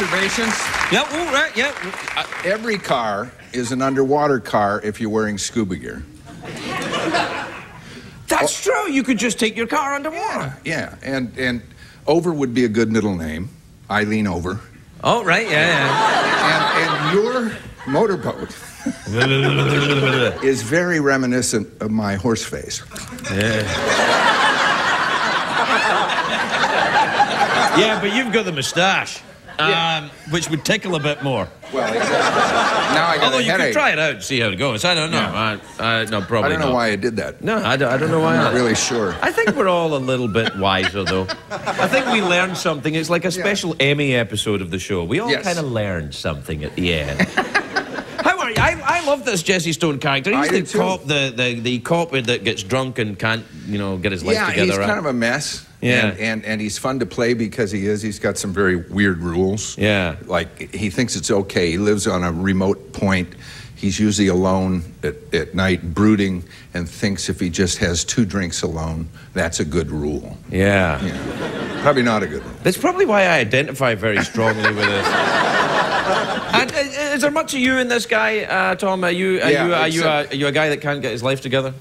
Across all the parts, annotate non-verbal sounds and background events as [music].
observations. Yeah, all right, yeah. Uh, Every car is an underwater car if you're wearing scuba gear. that's true. You could just take your car underwater. Yeah, and and Over would be a good middle name, Eileen Over. Oh, right, yeah, And and your motorboat [laughs] is very reminiscent of my horse face. Yeah. [laughs] yeah, but you've got the moustache, Yeah. um, which would tickle a bit more. Well, exactly. Now I got Although a you could try it out and see how it goes. I don't know. I, I, no, I don't know not. why I did that. No, I don't, I don't know why. I'm not. really sure. I think we're all a little bit wiser, though. I think we learned something. It's like a special Emmy episode of the show. We all Yes. kind of learned something at the end. [laughs] How are you? I, I love this Jesse Stone character. He's I the cop, the, the, the cop that gets drunk and can't, you know, get his life yeah, together. he's right? kind of a mess. Yeah. And, and and he's fun to play because he is. He's got some very weird rules. Yeah. Like he thinks it's okay. He lives on a remote point. He's usually alone at, at night, brooding, and thinks if he just has two drinks alone, that's a good rule. yeah. Yeah. Probably not a good rule. That's probably why I identify very strongly with this. [laughs] And, uh, is there much of you in this guy, uh, Tom? Are you are Yeah, you are you, except- are you a guy that can't get his life together?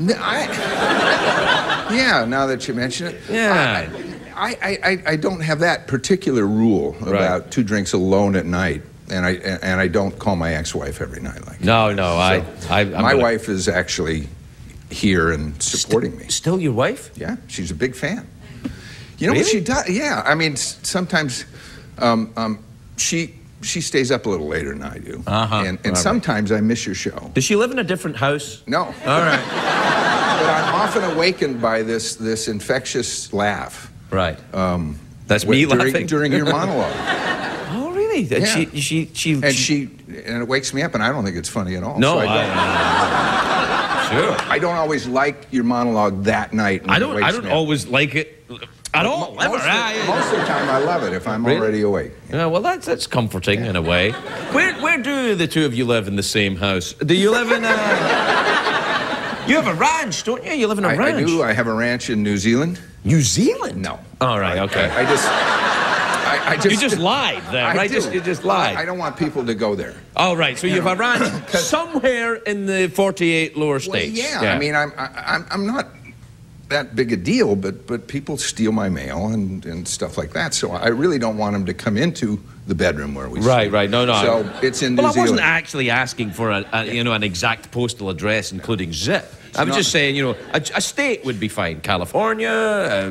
I, yeah, now that you mention it. Yeah. I, I, I, I don't have that particular rule about two drinks alone at night, and I and I don't call my ex-wife every night like. No, no. I, So, I I'm my gonna- wife is actually here and supporting me. Still your wife? Yeah, she's a big fan. You know what she does? Yeah, I mean, sometimes um, um, she she stays up a little later than I do, Uh-huh. and, All and right. sometimes I miss your show. Does she live in a different house? No, All right. [laughs] but I'm often awakened by this this infectious laugh. Right. Um, That's me during, laughing. during your [laughs] monologue, Oh, really? That Yeah. She, she, she, and she and it wakes me up, and I don't think it's funny at all. No, so I, I, don't, sure. I don't always like your monologue that night. I don't. I don't always like it at all. Most, of, most of the time, I love it if I'm Really? already awake. Yeah, well, that's that's comforting in a way. Where where do the two of you live in the same house? Do you live in a? You have a ranch, don't you? You live in a I, ranch. I do. I have a ranch in New Zealand. New Zealand. No. All right. Okay. I, I just. I, I just. you just lied there, I right? Just you just lied. I, don't want people to go there. All right. So you have a ranch [coughs] somewhere in the 48 lower Well, states. yeah, I mean, I'm, I, I'm, I'm not that big a deal, but, but people steal my mail and, and stuff like that. So I really don't want them to come into the bedroom where we Right, sleep. right. Right. No, no. So it's in Well, New I wasn't Zealand. actually asking for a, a you know an exact postal address, including zip. I was not- just saying, you know, a, a state would be fine. California.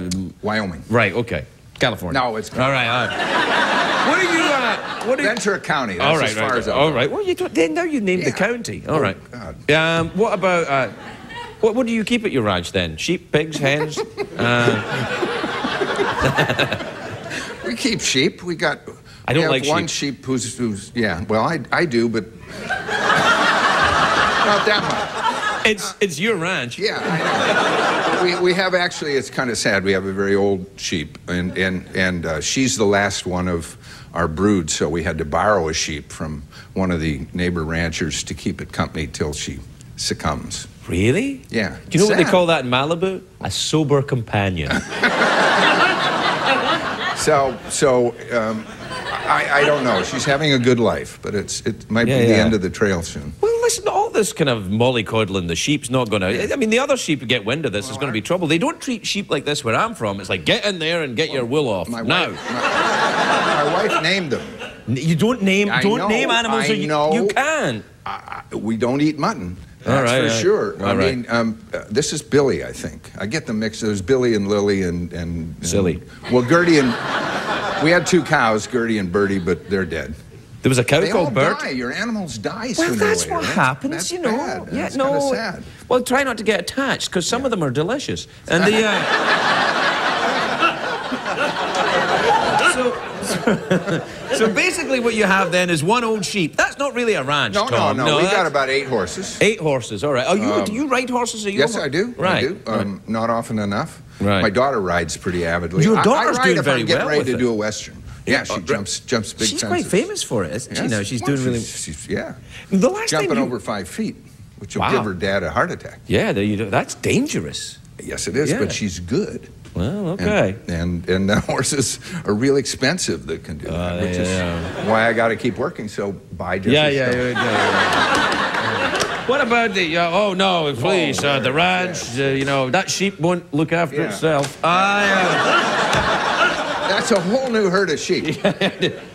Um, Wyoming. right. Okay. California. No, it's- all right. All right. [laughs] what are you? Uh, what are you? Ventura County. That's all right. as far right, as all right. Well, you don't, then now you named the county. All Oh, right. God. Um, what about? Uh, what, what do you keep at your ranch then? Sheep, pigs, hens? [laughs] [laughs] We keep sheep. We got. I don't have like one sheep. sheep who's, who's yeah. Well, I, I do, but not that much. It's it's your ranch. Yeah, we, we have actually, it's kind of sad. We have a very old sheep, and, and, and uh, she's the last one of our brood, so we had to borrow a sheep from one of the neighbor ranchers to keep it company till she succumbs. Really? Yeah. Do you know what they call that in Malibu? A sober companion. [laughs] So, so um, I, I don't know. She's having a good life, but it's, it might Yeah, be the end of the trail soon. Well, listen, all this kind of mollycoddling the sheep's not going to. I mean, the other sheep get wind of this is going to be trouble. They don't treat sheep like this where I'm from. It's like, get in there and get your wool off. My now. wife, my, my wife named them. You don't name I don't know, name animals. I you, know. you can. I, I- we don't eat mutton. That's right, for right. sure. I All right. mean, um, uh, this is Billy, I think. I get them mixed. There's Billy and Lily and, and, and Silly. Well, Gertie and we had two cows, Gertie and Bertie, but they're dead. There was a cow They called Bert. die. Your animals die Well, sooner that's later. what happens, that's you know. Bad. Yeah, That's no. sad. Well, try not to get attached because some of them are delicious. And the. Uh, [laughs] so, so basically, what you have then is one old sheep. That's not really a ranch. No, Tom. no, no. we that's- got about eight horses. eight horses. All right. Oh, you do you ride horses? Are you Yes, a- I do. Right. I do. Um, Not often enough. Right. My daughter rides pretty avidly. Your I- daughter's I, ride doing if very I'm getting well ready with to it. do a western. Yeah, she oh, jumps jumps big She's fences. quite famous for it, isn't she? Yes. Now she's Well, doing really. she's- she's- yeah. The last Jumping time you... over five feet, which will Wow. give her dad a heart attack. Yeah, there you do. That's dangerous. Yes, it is, Yeah. but she's good. Well, okay. And and, and [laughs] the horses are real expensive that can do that, which yeah. is why I got to keep working. So buy Jesse Yeah, yeah, Stone. yeah. yeah. [laughs] what about the? Uh, oh no, please, uh, the ranch. Uh, you know that sheep won't look after Yeah. itself. I. That's a whole new herd of sheep. [laughs]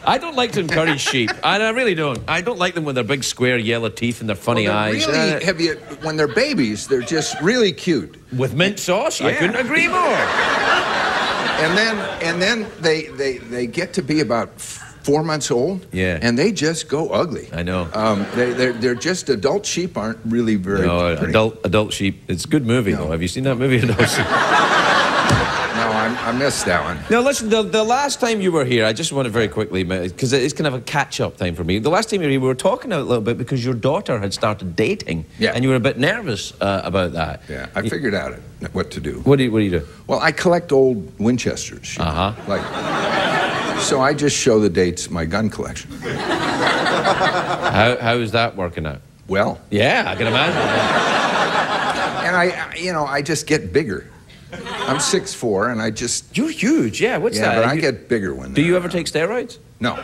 I don't like to encourage sheep, [laughs] and I really don't. I don't like them with their big square yellow teeth and their funny They're eyes. Really, Uh, have you? When they're babies, they're just really cute. with mint sauce, I couldn't agree more. [laughs] And then and then they they they get to be about four months old. Yeah. And they just go ugly. I know. Um, they they're, they're just adult sheep aren't really very. No, pretty. adult adult sheep. It's a good movie No. though. Have you seen that movie? Adult Sheep? No, I, I missed that one. Now, listen, the, the last time you were here, I just want to very quickly, because it's kind of a catch up time for me. The last time you were here, we were talking a little bit because your daughter had started dating. Yeah. And you were a bit nervous uh, about that. Yeah, I figured out it, what to do. What do you, what do, you do? Well, I collect old Winchesters. Uh-huh. Like, so I just show the dates my gun collection. How, how is that working out? Well, Yeah, I can imagine. and I- you know, I just get bigger. I'm six four, and I just You're huge, yeah. What's yeah, that? but I You- get bigger when. do you they're ever take steroids? No,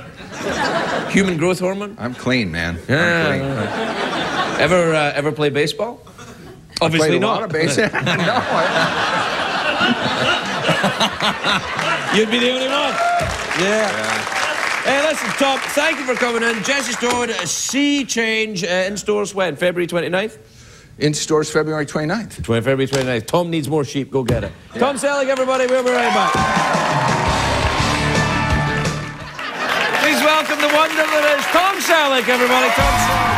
Human growth hormone? I'm clean, man. Yeah. I'm clean. Ever uh, ever play baseball? Obviously Played a not. lot of baseball. [laughs] no, I, [laughs] You'd be the only one. Yeah. Hey, listen, Tom, thank you for coming in. Jesse Stone, uh, Sea Change uh, in stores when? February 29th? In stores February 29th. 20, February 29th. Tom needs more sheep. Go get it. Tom Selleck, everybody. We'll be right back. Please welcome the wonder that is Tom Selleck, everybody. Tom Selleck.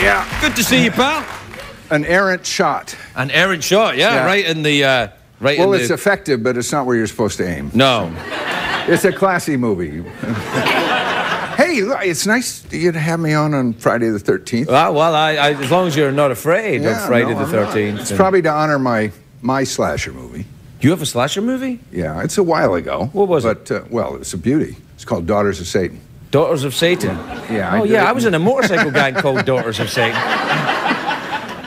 Yeah, Good to see you, pal. an errant shot. An errant shot, yeah, Yeah. right in the, uh, right Well, it's the... effective, but it's not where you're supposed to aim. no. It's a classy movie. [laughs] hey, it's nice you to have me on on Friday the 13th. Well, well I, I, as long as you're not afraid Yeah, of Friday no, the 13th. It's and- probably to honor my my slasher movie. You have a slasher movie? Yeah, it's a while ago. What was it? but, uh, well, it's a beauty. It's called Daughters of Satan. Daughters of Satan. Yeah, I oh, did yeah, I was in a motorcycle gang called Daughters of Satan. [laughs]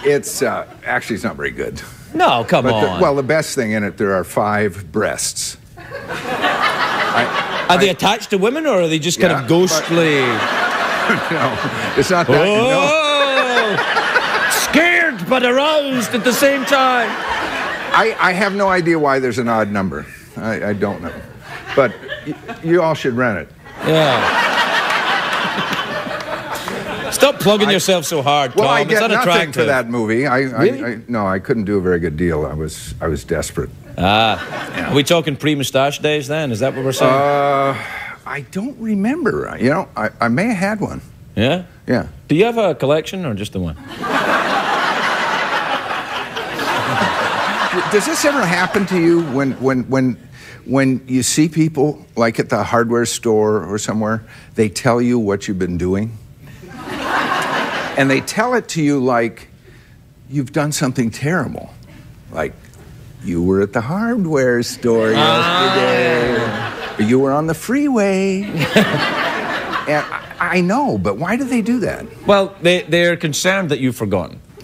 It's uh, actually it's not very good. No, come But the, on. well, the best thing in it, there are five breasts. are they attached to women or are they just kind of ghostly? [laughs] no, it's not that. No. Oh! Scared but aroused at the same time. I, I have no idea why there's an odd number. I, I don't know. But y- you all should rent it. Yeah. Stop plugging yourself so hard, Well, Tom. I it's get nothing unattractive. for that movie. I, Really? I, I no, I couldn't do a very good deal. I was I was desperate. Ah. Are we talking pre-moustache days then? Is that what we're saying? Uh, I don't remember. You know, I, I may have had one. yeah? Yeah. Do you have a collection or just the one? [laughs] Does this ever happen to you when when when when you see people like at the hardware store or somewhere, they tell you what you've been doing? And they tell it to you like you've done something terrible. Like you were at the hardware store yesterday. Or you were on the freeway. [laughs] and I, I know, but why do they do that? Well, they, they're concerned that you've forgotten. [laughs]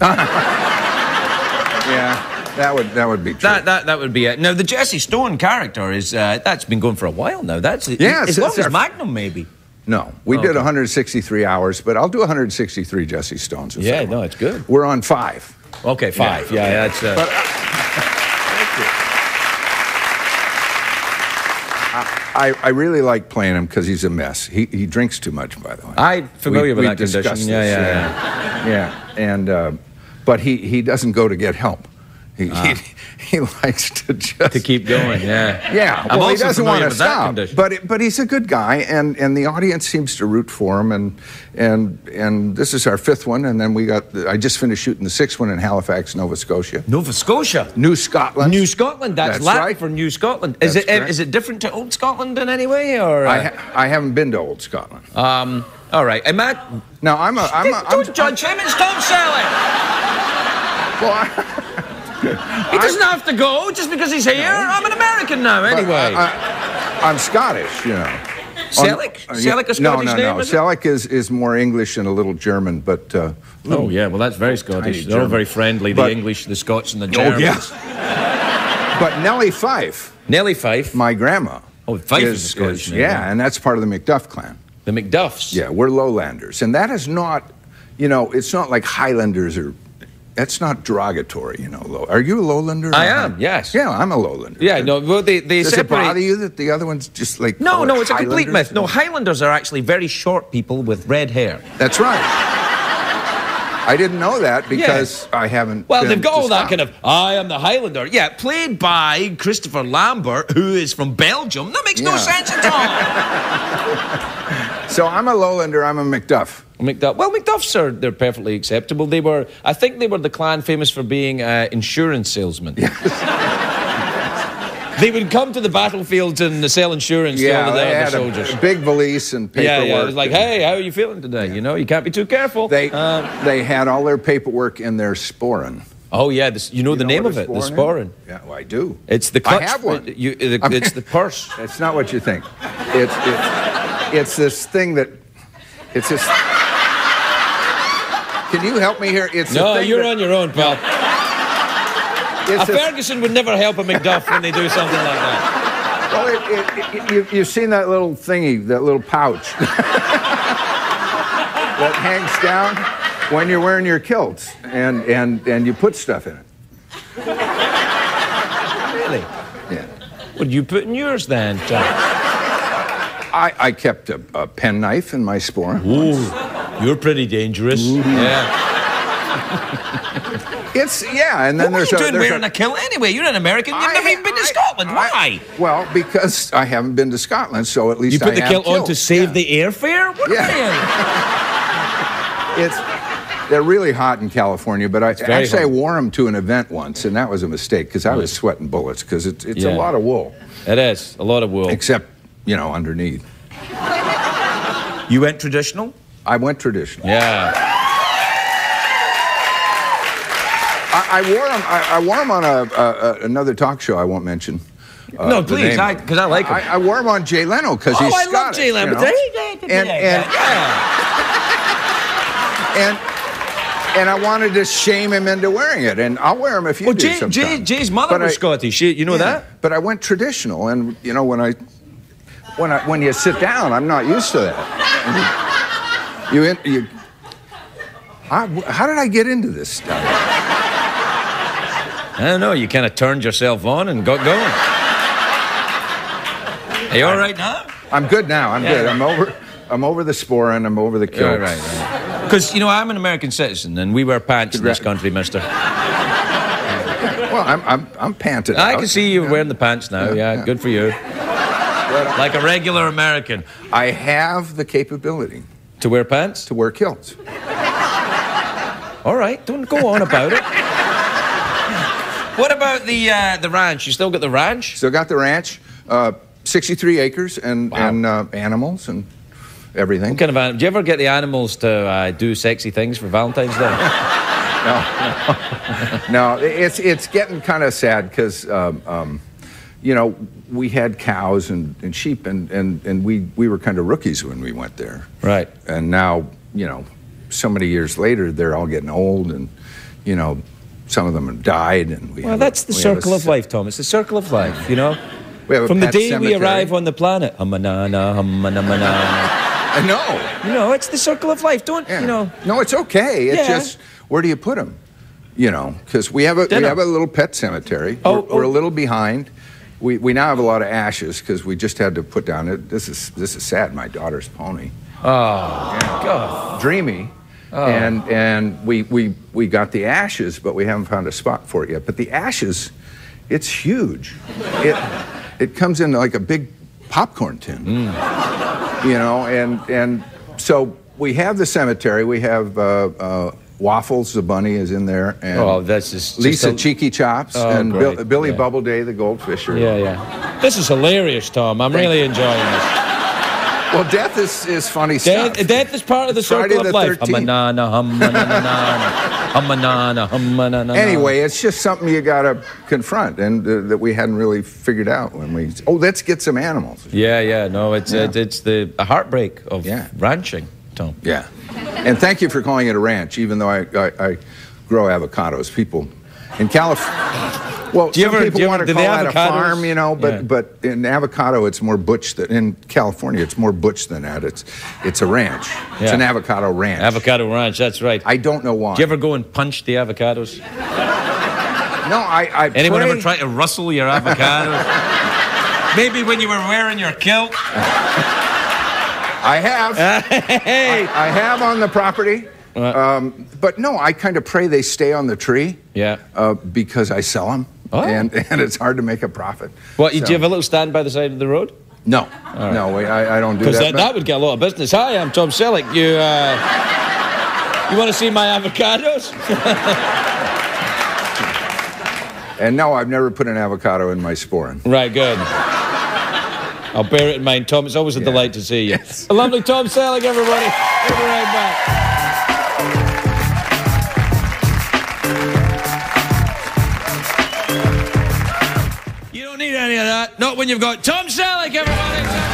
Yeah, that would that would be true. That, that, that would be it. Now, the Jesse Stone character is, uh, that's been going for a while now. That's Yes, as long as Magnum, maybe. No, we Oh, did okay. 163 hours, but I'll do 163 Jesse Stones. Yeah, no, it's good. We're on five. Okay, five. Yeah, that's. Uh, But [laughs] I, I really like playing him because he's a mess. He, he drinks too much, by the way. I'm familiar with we that condition. discussed Yeah, yeah, yeah. And uh, but he, he doesn't go to get help. He, he, he [laughs] likes to just Ah. to keep going. Yeah. Yeah, well, he doesn't want to stop, but it- but he's a good guy, and, and the audience seems to root for him, and and and this is our fifth one, and then we got the, I just finished shooting the sixth one in Halifax, Nova Scotia, Nova Scotia. New Scotland. New Scotland. That's, That's Latin right. for New Scotland. Is That's it? correct. Is it different to Old Scotland in any way, or? Uh, I ha- I haven't been to Old Scotland. um. All right. And Matt. now I'm a I'm a I'm, Don't John Chimins, Tom Selleck. Well, I, He doesn't have to go just because he's here. I'm an American now, anyway. I, am Scottish, you know. Selleck? Uh, Selleck a no, Scottish no, name, no. is it? Selleck is, is more English and a little German, but uh, oh, yeah, well, that's very Scottish. They're all very friendly, the English, the Scots, and the Oh, Germans. yeah. [laughs] but Nellie Fife, Nellie Fife, my grandma. Oh, Fife is a Scottish name, Yeah, yeah. and that's part of the MacDuff clan. the Macduffs. Yeah, we're lowlanders. And that is not, you know, it's not like Highlanders or, that's not derogatory, you know. Low. Are you a lowlander? I am, High- yes. Yeah, I'm a lowlander. Yeah, no, well, they, they Does it bother you that the other one's just like. No, no, it's a complete myth. No, Highlanders are actually very short people with red hair. That's right. I didn't know that because I haven't. Well, they've got all that kind of, I am the Highlander. Yeah, played by Christopher Lambert, who is from Belgium. That makes no sense at all. [laughs] So I'm a lowlander. I'm a McDuff. Macduff. Well, Macduffs are they're perfectly acceptable. They were, I think, they were the clan famous for being uh, insurance salesmen. they would come to the battlefields and sell insurance to all the they other soldiers. a big valise and yeah, paperwork. yeah. yeah. It was like, hey, how are you feeling today? You know, you can't be too careful. They Uh, they had all their paperwork in their sporran. oh yeah, this, you know the know name of a it, the sporran. Yeah, well, I do. It's the clutch. I have one. You, the, it's the purse. [laughs] That's not what you think. It's it's, it's this thing that it's this. Can you help me here? It's No, you're that- on your own, pal. A this- Ferguson would never help a Macduff when they do something like that. Well, it, it, it, you, you've seen that little thingy, that little pouch [laughs] that hangs down when you're wearing your kilts, and, and, and you put stuff in it. Really? Yeah. What do you put in yours then, John? I, I kept a, a penknife in my sporran. Ooh, you're pretty dangerous. Yeah. [laughs] It's yeah, and then What are there's you a, doing there's wearing a, a kilt anyway? You're an American. You've I never even been to I- Scotland. I- Why? well, because I haven't been to Scotland, so at least You put the kilt on to save Yeah. the airfare? What Yeah. are? [laughs] It's they're really hot in California, but I actually I wore them to an event once, and that was a mistake because I was sweating bullets because it's it's Yeah. a lot of wool, It is a lot of wool. except you know underneath. You went traditional? I went traditional. Yeah. I, I wore them. I, I wore them on a, a, another talk show I won't mention. uh, no, please, because I, like him. I, I wore them on Jay Leno because he's Scottish. oh, I love Jay Leno. you know? And, And- and- yeah. and and I wanted to shame him into wearing it, and I'll wear them if you well, do Jay, sometime. Jay, Jay's mother But was I- Scottish. She, you know Yeah, that? But I went traditional, and you know when I when I when you sit down, I'm not used to that. You in, you. I, how did I get into this stuff? I don't know. You kind of turned yourself on and got going. Are you all right now? I'm good now. I'm Yeah. good. I'm over. I'm over the sporran I'm over the. Yeah, right, right. Because, you know, I'm an American citizen and we wear pants in this country, mister. Well, I'm I'm I'm panted I out. can see you wearing the pants now. Yeah, yeah. good for you. But Like a regular American. I have the capability To wear pants? to wear kilts. All right, don't go on about it. what about the uh, the ranch? You still got the ranch? Still got the ranch, uh, 63 acres, and Wow. and uh, animals and everything. What kind of Do you ever get the animals to uh, do sexy things for Valentine's Day? [laughs] No, [laughs] it's it's getting kind of sad because um, um, you know we had cows and, and sheep and, and, and we, we were kind of rookies when we went there. right. And now you know so many years later they're all getting old and you know some of them have died and we Well, have a- that's the we have a circle of life, Tom. It's the circle of life, you know? A From the day we arrive on the planet, humanana, humanana. [laughs] I know. You know, it's the circle of life. Don't, Yeah. you know. No, it's okay. It's Yeah. just where do you put them? You know, because we have a we have a little pet cemetery. Oh, we're, we're a oh. little behind. We, we now have a lot of ashes because we just had to put down it. This is this is sad. My daughter's pony, Oh, God. Dreamy, and and we, we we got the ashes, but we haven't found a spot for it yet. But the ashes, it's huge. It it comes in like a big popcorn tin. You know, and and so we have the cemetery. We have uh, uh, Waffles, the bunny, is in there, and Oh, that's just. just Lisa a- Cheeky Chops, Oh, and Bill. Billy Yeah. Bubbleday, the goldfisher. Yeah, yeah. This is hilarious, Tom. I'm really enjoying this. Well, death is, is funny Death, stuff. death is part of the Friday circle of the life. 13th. Hum-a-na-na, hum-a-na-na-na, [laughs] hum-a-na-na, hum-a-na-na-na. Anyway, it's just something you got to confront and uh, that we hadn't really figured out when we. Oh, let's get some animals. Yeah, yeah, no, it's Yeah. It's, it's the heartbreak of Yeah. ranching, Tom. Yeah. And thank you for calling it a ranch, even though I, I, I grow avocados. People in California. Well, Do you some ever- people do you want ever- to call that a farm, you know, but Yeah. but in avocado it's more butch than in California it's more butch than that. It's it's a ranch. It's an avocado ranch. Avocado ranch, that's right. I don't know why. Do you ever go and punch the avocados? no, I, I Anyone pray, ever try to rustle your avocados? [laughs] Maybe when you were wearing your kilt. [laughs] I have. [laughs] hey. I have on the property. Um, but no, I kind of pray they stay on the tree. Yeah. Uh, because I sell them. Oh. And, [laughs] and it's hard to make a profit. What, So- do you have a little stand by the side of the road? No, no, we- I, I don't do Because that. that, but- that would get a lot of business. Hi, I'm Tom Selleck. You, uh, you want to see my avocados? [laughs] and no, I've never put an avocado in my sporran. right, good. I'll bear it in mind, Tom. It's always a Yeah. delight to see you. Yes. A lovely Tom Selleck, everybody. We'll be right back. You don't need any of that. Not when you've got Tom Selleck, everybody.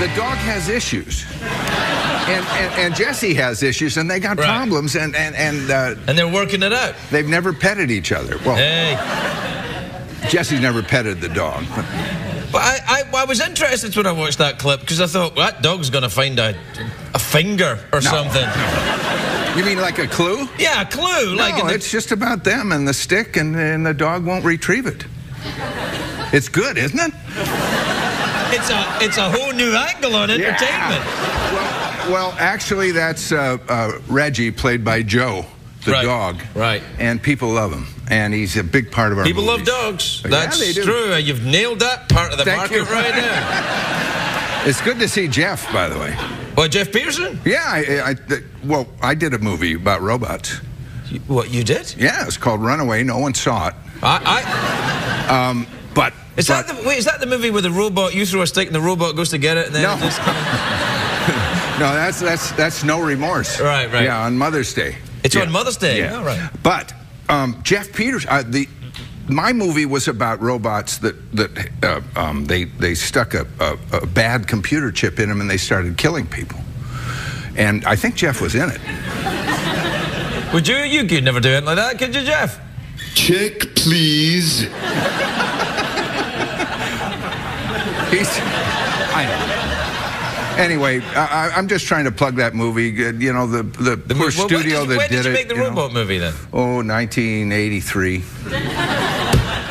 The dog has issues. And, and, and Jesse has issues, and they got Right. problems, and, and, and uh, And they're working it out. they've never petted each other. Well, Hey. Jesse's never petted the dog. but- I, I, I was interested when I watched that clip because I thought well, that dog's going to find a, a finger or No. something. You mean like a clue? Yeah, a clue. like no, the, it's just about them and the stick, and, and the dog won't retrieve it. It's good, isn't it? It's a it's a whole new angle on entertainment. Well, well, actually, that's uh, uh, Reggie, played by Joe, the Right, dog. right. And people love him, and he's a big part of our People love dogs. Yeah, That's they do. true. You've nailed that part of the Thank market you. right now. [laughs] It's good to see Geoff, by the way. What, Geoff Peterson? Yeah, I, I, I- well, I did a movie about robots. You- What you did? Yeah, it's called Runaway. No one saw it, I, I um, but is but, that the wait? Is that the movie where the robot you throw a stick and the robot goes to get it and then No. it just [laughs] no? That's that's that's no remorse. Right, right. Yeah, on Mother's Day. It's Yeah. on Mother's Day. Yeah. right. But um, Geoff Peters, uh, the my movie was about robots that that uh, um, they they stuck a, a, a bad computer chip in them and they started killing people. And I think Geoff was in it. Would you? You could never do it like that, could you, Geoff? Check, please. He's, I know. Anyway, I, I'm just trying to plug that movie. uh, You know, the the, The poor mo- well, studio when did, that when did did you it. make the you know. movie then? Oh, 1983.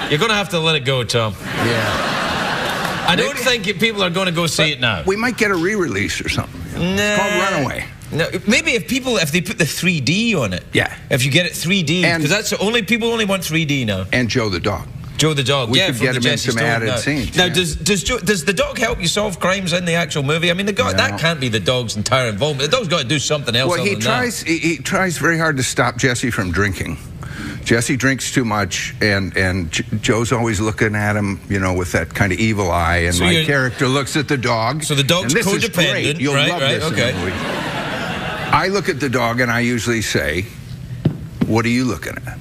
You're going to have to let it go, Tom. Yeah. I don't think people are going to go see it now. We might get a re-release or something. It's called Runaway. No, maybe if people if they put the 3D on it. Yeah. If you get it 3D, because that's the only people only want 3D now. And Joe the dog. Joe the dog. We yeah, could get the him in Jesse some Stone added now. scenes, Now, yeah. does does Joe, does the dog help you solve crimes in the actual movie? I mean, the dog, No. that can't be the dog's entire involvement. The dog's got to do something else. Well, he tries. He, he tries very hard to stop Jesse from drinking. Jesse drinks too much, and and J- Joe's always looking at him, you know, with that kind of evil eye. And So my character looks at the dog. So the dog's and this is great. You'll right, love right, this okay. movie. I look at the dog, and I usually say, "What are you looking at?"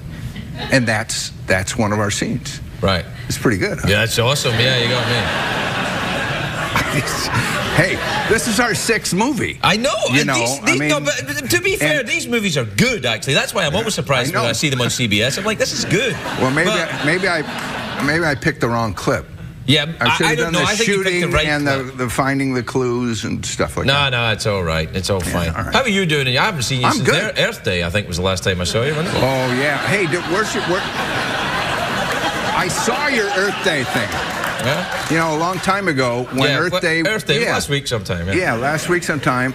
And that's that's one of our scenes. Right. It's pretty good. huh? Yeah, that's awesome. Yeah, you got me. [laughs] hey, this is our sixth movie. I know. You know, these, I these, no, but to be fair, these movies are good. Actually, that's why I'm always surprised I when. I see them on [laughs] CBS. I'm like, this is good. Well, maybe But- I, maybe I maybe I picked the wrong clip. yeah, I should I, I have don't done know. the I think you picked shooting the right and the, the finding the clues and stuff like No, that. no, no, it's all right. It's all fine. all right. How are you doing? I haven't seen you I'm since good. Earth Day. I think was the last time I saw you. Wasn't it? Oh yeah. Hey, where's your? Where, I saw your Earth Day thing. Yeah. You know, a long time ago when yeah, Earth Day. Earth Day yeah, last week sometime. Yeah. Yeah, last week sometime.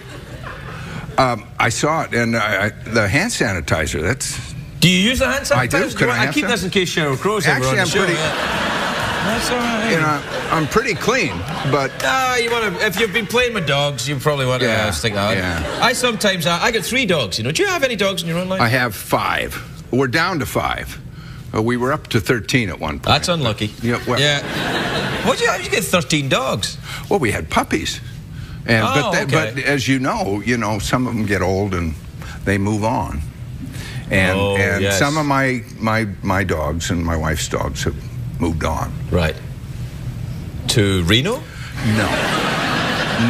Um, I saw it, and I, I, the hand sanitizer. That's Do you use the hand sanitizer? I do. Can want- I I keep some? this in case Sheryl Crow's ever Actually, on the I'm show. pretty-. That's all right. You know, I'm pretty clean, but Ah, you want to? If you've been playing with dogs, you probably want to Yeah, uh, stick that. yeah. I sometimes I, I got three dogs. You know, do you have any dogs in your own life? I have five. We're down to five. Uh, we were up to 13 at one point. That's unlucky. Yeah, well- yeah. What you? How did you get thirteen dogs? Well, we had puppies. And, Oh, but, that- okay. but as you know, you know, some of them get old and they move on. And, Oh, and yes. some of my, my, my dogs and my wife's dogs have moved on. Right. To Reno? No.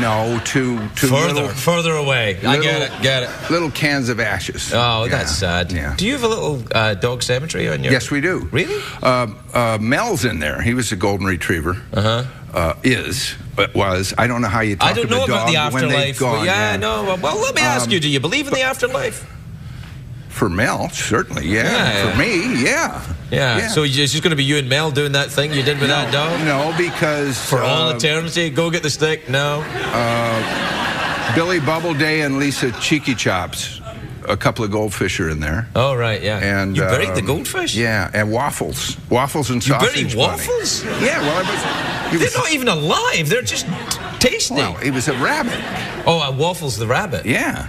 No, to, to Further, little, further away. I get it. Get it. little cans of ashes. Oh, Yeah, that's sad. Yeah. Do you have a little uh, dog cemetery on your? Yes, we do. Really? Uh, uh, Mel's in there. He was a golden retriever. Uh-huh. Uh, is, but was. I don't know how you talk I don't know about the afterlife. but yeah, no. Well, let me ask Um, you: Do you believe in the afterlife? For Mel, certainly, yeah. Yeah. For me, yeah. Yeah. So it's just going to be you and Mel doing that thing you did with that dog No, because for all uh, eternity. Go get the stick. No. Billy Bubble Day and Lisa Cheeky Chops, a couple of goldfish are in there. Oh right, yeah. And you buried the um, goldfish. Yeah, and waffles, waffles and You sausage. buried bunny. waffles? Yeah, well, it was. They're was not even alive. They're just tasty. well, it was a rabbit. oh, uh, waffles the rabbit. Yeah,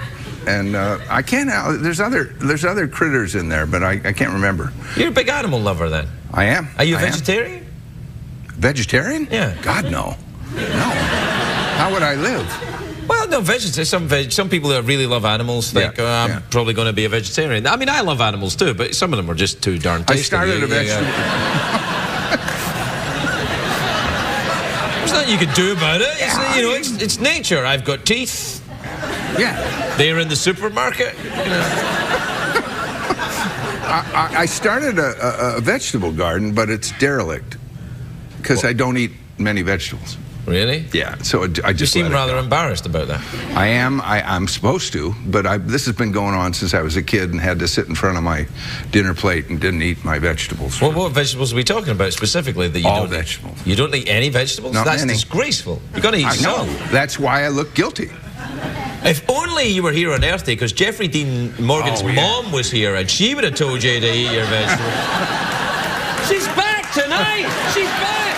and uh, I can't. Uh, there's other. There's other critters in there, but I, I can't remember. You're a big animal lover then. I am. Are you a I am. vegetarian? Vegetarian? Yeah. God no. No. How would I live? Well, no, vegetarian. Some veg- some people that really love animals think Yeah, oh, I'm yeah. probably going to be a vegetarian. I mean, I love animals too, but some of them are just too darn I tasty. started You- a vegetable. There's nothing you can do about it. It's, you know, it's, it's nature. I've got teeth. Yeah. They're in the supermarket. [laughs] You know. I, I started a, a, a vegetable garden, but it's derelict because I don't eat many vegetables. Really? Yeah, so it- I You just seem rather go. embarrassed about that. I am. I, I'm supposed to, but I, this has been going on since I was a kid and had to sit in front of my dinner plate and didn't eat my vegetables. Well, what vegetables are we talking about specifically that you All don't vegetables. Eat? You don't eat any vegetables? Not That's many. disgraceful. You've got to eat I know. some. That's why I look guilty. If only you were here on Earth Day, because Jeffrey Dean Morgan's Oh, yeah. mom was here, and she would have told you to eat your vegetables. She's back tonight. She's back.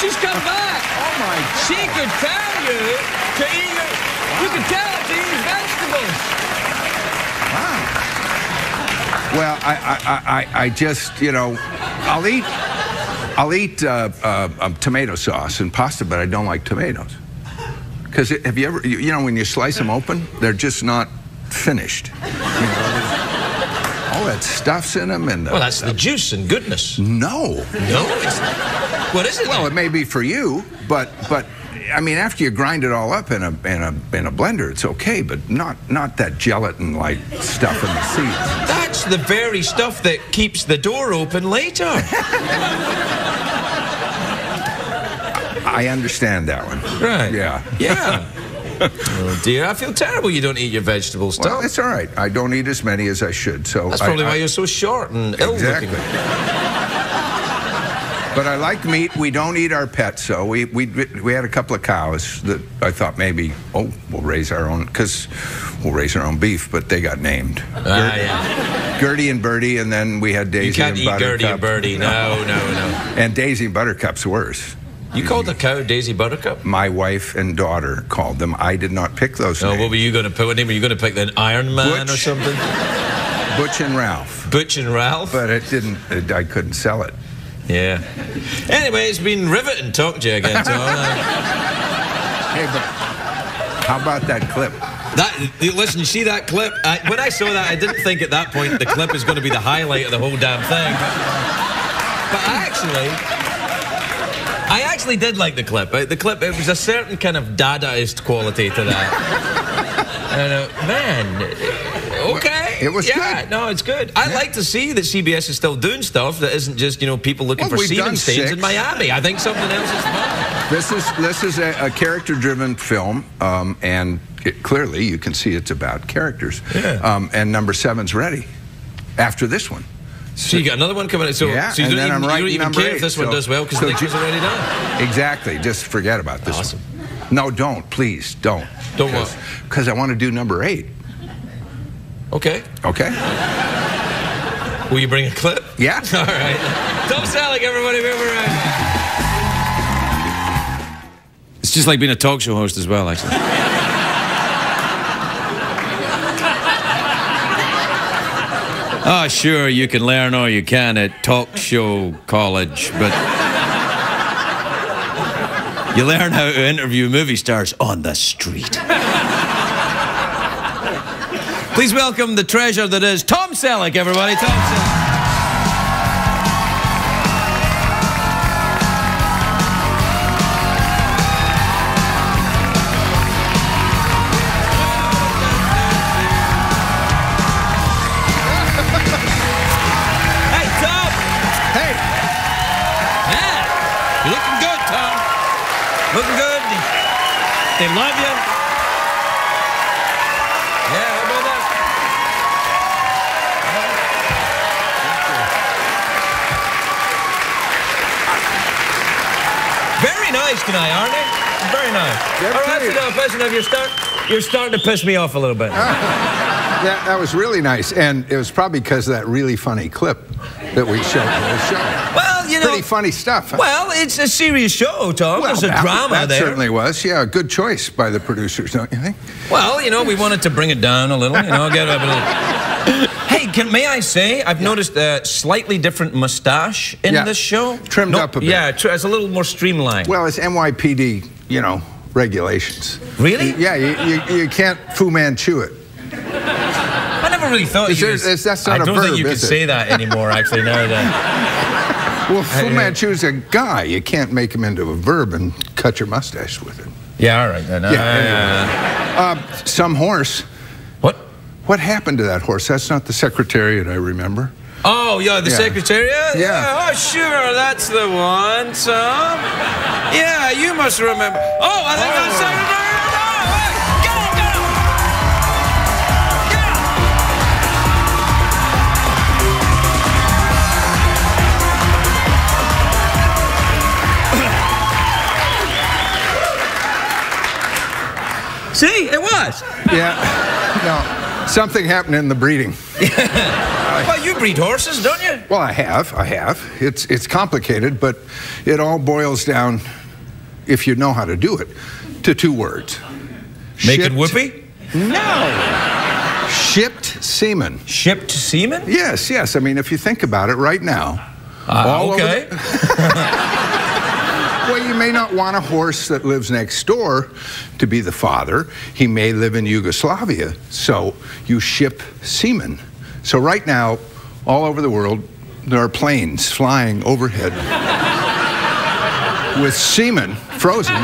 She's come back. Oh my! God. She could tell you to eat your. You could tell her to eat vegetables. Well, I, I, I, I- I just, you know, I'll eat, I'll eat uh, uh, um, tomato sauce and pasta, but I don't like tomatoes. Because have you ever, you, you know, when you slice them open, they're just not finished. You know, all that stuff's in them, and the, Well, that's the juice and goodness. no. No, it's. What is it? Well, then? it may be for you, but but I mean, after you grind it all up in a in a in a blender, it's okay, but not not that gelatin like stuff in the seeds. That's the very stuff that keeps the door open later. [laughs] I understand that one. Right. Yeah. Yeah. oh dear, I feel terrible you don't eat your vegetables, Tom. Well, it's all right. I don't eat as many as I should. So That's probably I- why you're so short and ill exactly. looking. But I like meat. We don't eat our pets, so we we we had a couple of cows that I thought maybe oh we'll raise our own because we'll raise our own beef, but they got named. Ah, yeah. Gertie and Birdie, and then we had Daisy and Buttercup. You can't eat Gertie and Birdie. No, no, no. And Daisy and Buttercup's worse. You called the cow Daisy Buttercup? My wife and daughter called them. I did not pick those Oh, what were you going to put? What name were you going to pick then? Iron Man or something? Butch and Ralph. Butch and Ralph? But it didn't. It, I couldn't sell it. yeah. Anyway, it's been riveting talking to you again, [laughs] Tom. Hey, but how about that clip? that, listen, you see that clip? I, when I saw that, I didn't think at that point the clip is going to be the highlight of the whole damn thing. But, but actually, I actually did like the clip. Uh, The clip, it was a certain kind of Dadaist quality to that. And, uh, man, okay. It was yeah, good. no, it's good. I like to see that CBS is still doing stuff that isn't just, you know, people looking Well, for semen stains in. Miami. I think something else is fun. This is this is a, a character-driven film, um, and it, clearly you can see it's about characters. Yeah. Um, and number seven's ready after this one. So you got another one coming out. So, Yeah, so you and don't then even, I'm you don't even number care if eight, this one does well because so the next ju- one's already done. Exactly. Just forget about this Awesome. one. No, don't. Please, don't. Don't what? Because I want to do number eight. Okay. Okay? Will you bring a clip? Yeah. [laughs] All right. Tom Selleck, everybody. We'll right. It's just like being a talk show host as well, actually. Oh, sure, you can learn all you can at talk show college, but you learn how to interview movie stars on the street. Please welcome the treasure that is Tom Selleck, everybody. Tom Selleck. They're All right, pretty- so now, listen, if you're, start, you're starting to piss me off a little bit. [laughs] that, that was really nice. And it was probably because of that really funny clip that we showed the show. Well, you know. Pretty funny stuff. Well, it's a serious show, Tom. There's a that, drama that there. certainly was. Yeah, a good choice by the producers, don't you think? Well, you know, we wanted to bring it down a little, you know, get a little. [laughs] Hey, can, may I say, I've noticed a slightly different mustache in Yeah. this show. Trimmed No- up a bit. Yeah, it's a little more streamlined. Well, it's NYPD, you know, regulations. Really? Yeah, you, you, you can't Fu Manchu it. I never really thought Is you there- was- is- that's not I a don't think you could say that anymore, actually, now that. [laughs] Well, Fu Manchu's a guy. You can't make him into a verb and cut your mustache with it. Yeah, all right. Then. Uh, Yeah, Uh, some horse. What? What happened to that horse? That's not the secretariat I remember. Oh, yeah, the Yeah. secretariat? Yeah. Oh, sure, that's the one, Tom. Yeah, you must remember. Oh, I think that's Oh. secretariat. Hey, get him, get him. Get him. See, it was. Yeah. No, something happened in the breeding. [laughs] Well, you breed horses, don't you? Well, I have. I have. It's it's complicated, but it all boils down, if you know how to do it, to two words. Make it Shipped- whoopee? No. Shipped semen. Shipped semen? Yes, yes. I mean, if you think about it right now. Uh, all over okay. [laughs] Well, may not want a horse that lives next door to be the father. He may live in Yugoslavia, so you ship semen. So right now, all over the world, there are planes flying overhead with semen frozen,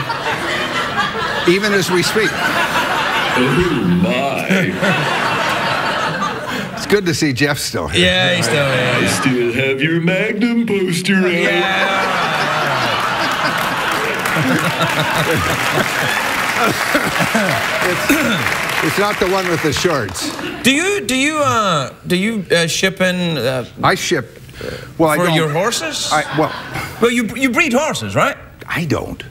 even as we speak. Oh my. It's good to see Geoff still here. yeah, he's still I yeah. still have your Magnum poster out. yeah. [laughs] It's not the one with the shorts. Do you do you uh do you uh, ship in uh, I ship. Well, I don't. your horses? I, well, well, you you breed horses, right? I don't.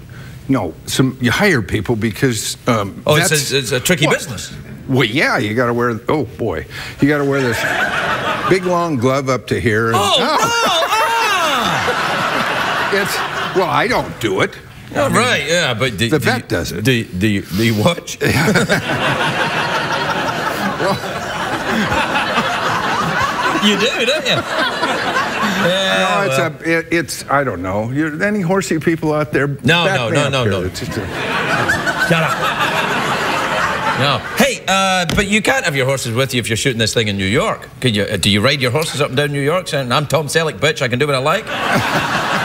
No, some you hire people because. Um, Oh, it's a, it's a tricky Well, business. Well, yeah, you got to wear. Oh boy, you got to wear this big long glove up to here. and- Oh, [laughs] no! Ah! It's well, I don't do it. Oh, right, yeah, but do, The do vet you- does it. Do, you- do you do you watch? you do, don't you? Yeah, [laughs] No, it's well. a. It, it's. I don't know. You're, any horsey people out there? No, no, no, no, no. A- Shut up. No. Hey, uh, but you can't have your horses with you if you're shooting this thing in New York. Could you? Uh, do you ride your horses up and down New York saying, "I'm Tom Selleck, bitch. I can do what I like"? [laughs]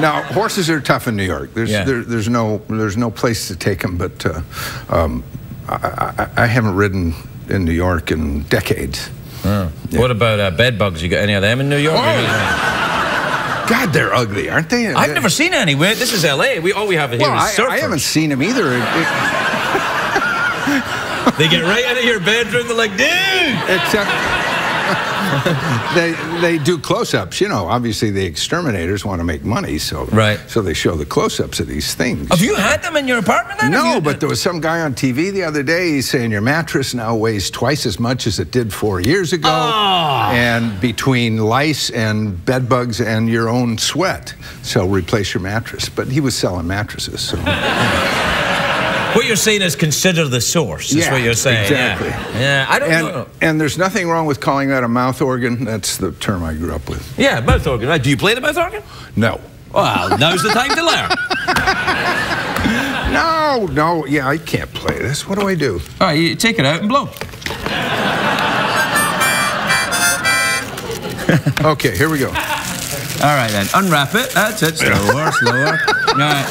Now, horses are tough in New York. There's Yeah. there, there's no there's no place to take them. But uh, um, I, I, I haven't ridden in New York in decades. What about uh, bed bugs? You got any of them in New York? Oh. God, they're ugly, aren't they? I've never seen any. We- This is LA. We all we have here is Well, I, surfers. I haven't seen them either. It- it- [laughs] They get right out of your bedroom. They're like, dude. except [laughs] they they do close-ups. You know, obviously the exterminators want to make money, so Right. So they show the close-ups of these things. Have you had them in your apartment then? No, but there was some guy on TV the other day. He's saying your mattress now weighs twice as much as it did four years ago, Ah. and between lice and bed bugs and your own sweat, so replace your mattress. But he was selling mattresses, so [laughs] What you're saying is consider the source. That's Yeah, what you're saying. exactly. Yeah. yeah. I don't and know. and there's nothing wrong with calling that a mouth organ. That's the term I grew up with. Yeah, mouth organ. Right. Do you play the mouth organ? No. Well, now's the time to learn. No, no, yeah, I can't play this. What do I do? All right, you take it out and blow. [laughs] Okay, here we go. All right, then. Unwrap it. That's it. Slower, [laughs] slower. All right.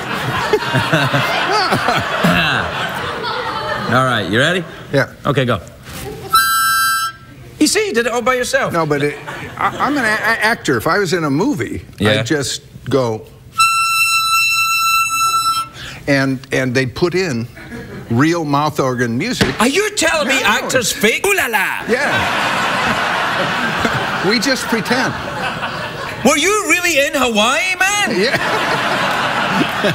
[laughs] [laughs] All right, you ready? Yeah. Okay, go. You see, you did it all by yourself. No, but it, I, I'm an a- a- actor. If I was in a movie, Yeah. I'd just go, and and they'd put in real mouth organ music. Are you telling me No, no. actors fake? Ooh la la! Yeah. [laughs] we just pretend. Were you really in Hawaii, man? Yeah. [laughs]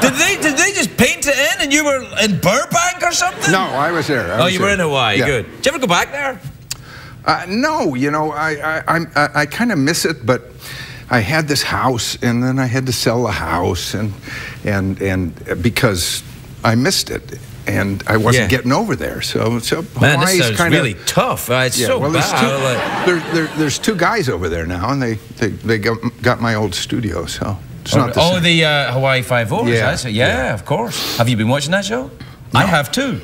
Did they did they just paint it in and you were in Burbank or something? No, I was there. I Oh, was you were there. in Hawaii. Yeah. Good. Did you ever go back there? Uh, no, you know, I I I'm- I, I kind of miss it, but I had this house, and then I had to sell the house, and and and because I missed it, and I wasn't Yeah. getting over there. So so Man, Hawaii's sounds kind really of. tough. Uh, it's so well, there's bad. two, like- there, there, there's two guys over there now, and they they, they got, got my old studio, so it's not the oh, same. the uh, Hawaii Five O. Yeah, Yeah, yeah, yeah. of course. Have you been watching that show? I have too.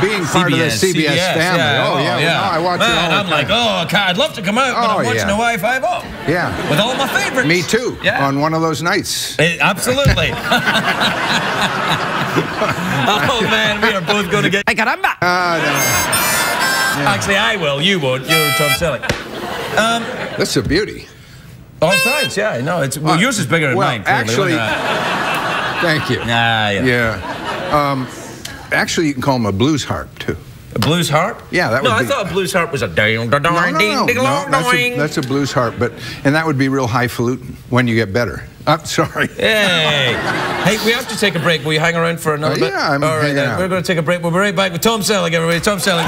Well, being part of the CBS, family. Yeah, oh yeah, well, I watch Man, it all the I'm like, oh, God, I'd love to come out, but Oh, I'm watching yeah. Hawaii Five O. Yeah. With all my favorites. Me too. Yeah. On one of those nights. Eh, absolutely. [laughs] oh man, we are both going to get. Hey, caramba! Ah, Actually, I will. You won't. You're Tom Selleck. no, that's a beauty. All sides, yeah. No. It's well, yours is bigger than well, mine. clearly. actually- Thank you. that. yeah. Yeah. Um, actually, you can call him a blues harp too. A blues harp? Yeah, that was. No, would I thought a blues harp was a ding, ding, No, no, ding, no, ding, no, that's, a, that's a blues harp, but and that would be real highfalutin when you get better. I'm [laughs] sorry. Hey, hey, we have to take a break. Will you hang around for another Uh, bit? yeah, I'm All right, hanging then. out. We're going to take a break. We'll be right back with Tom Selleck, everybody. Tom Selleck.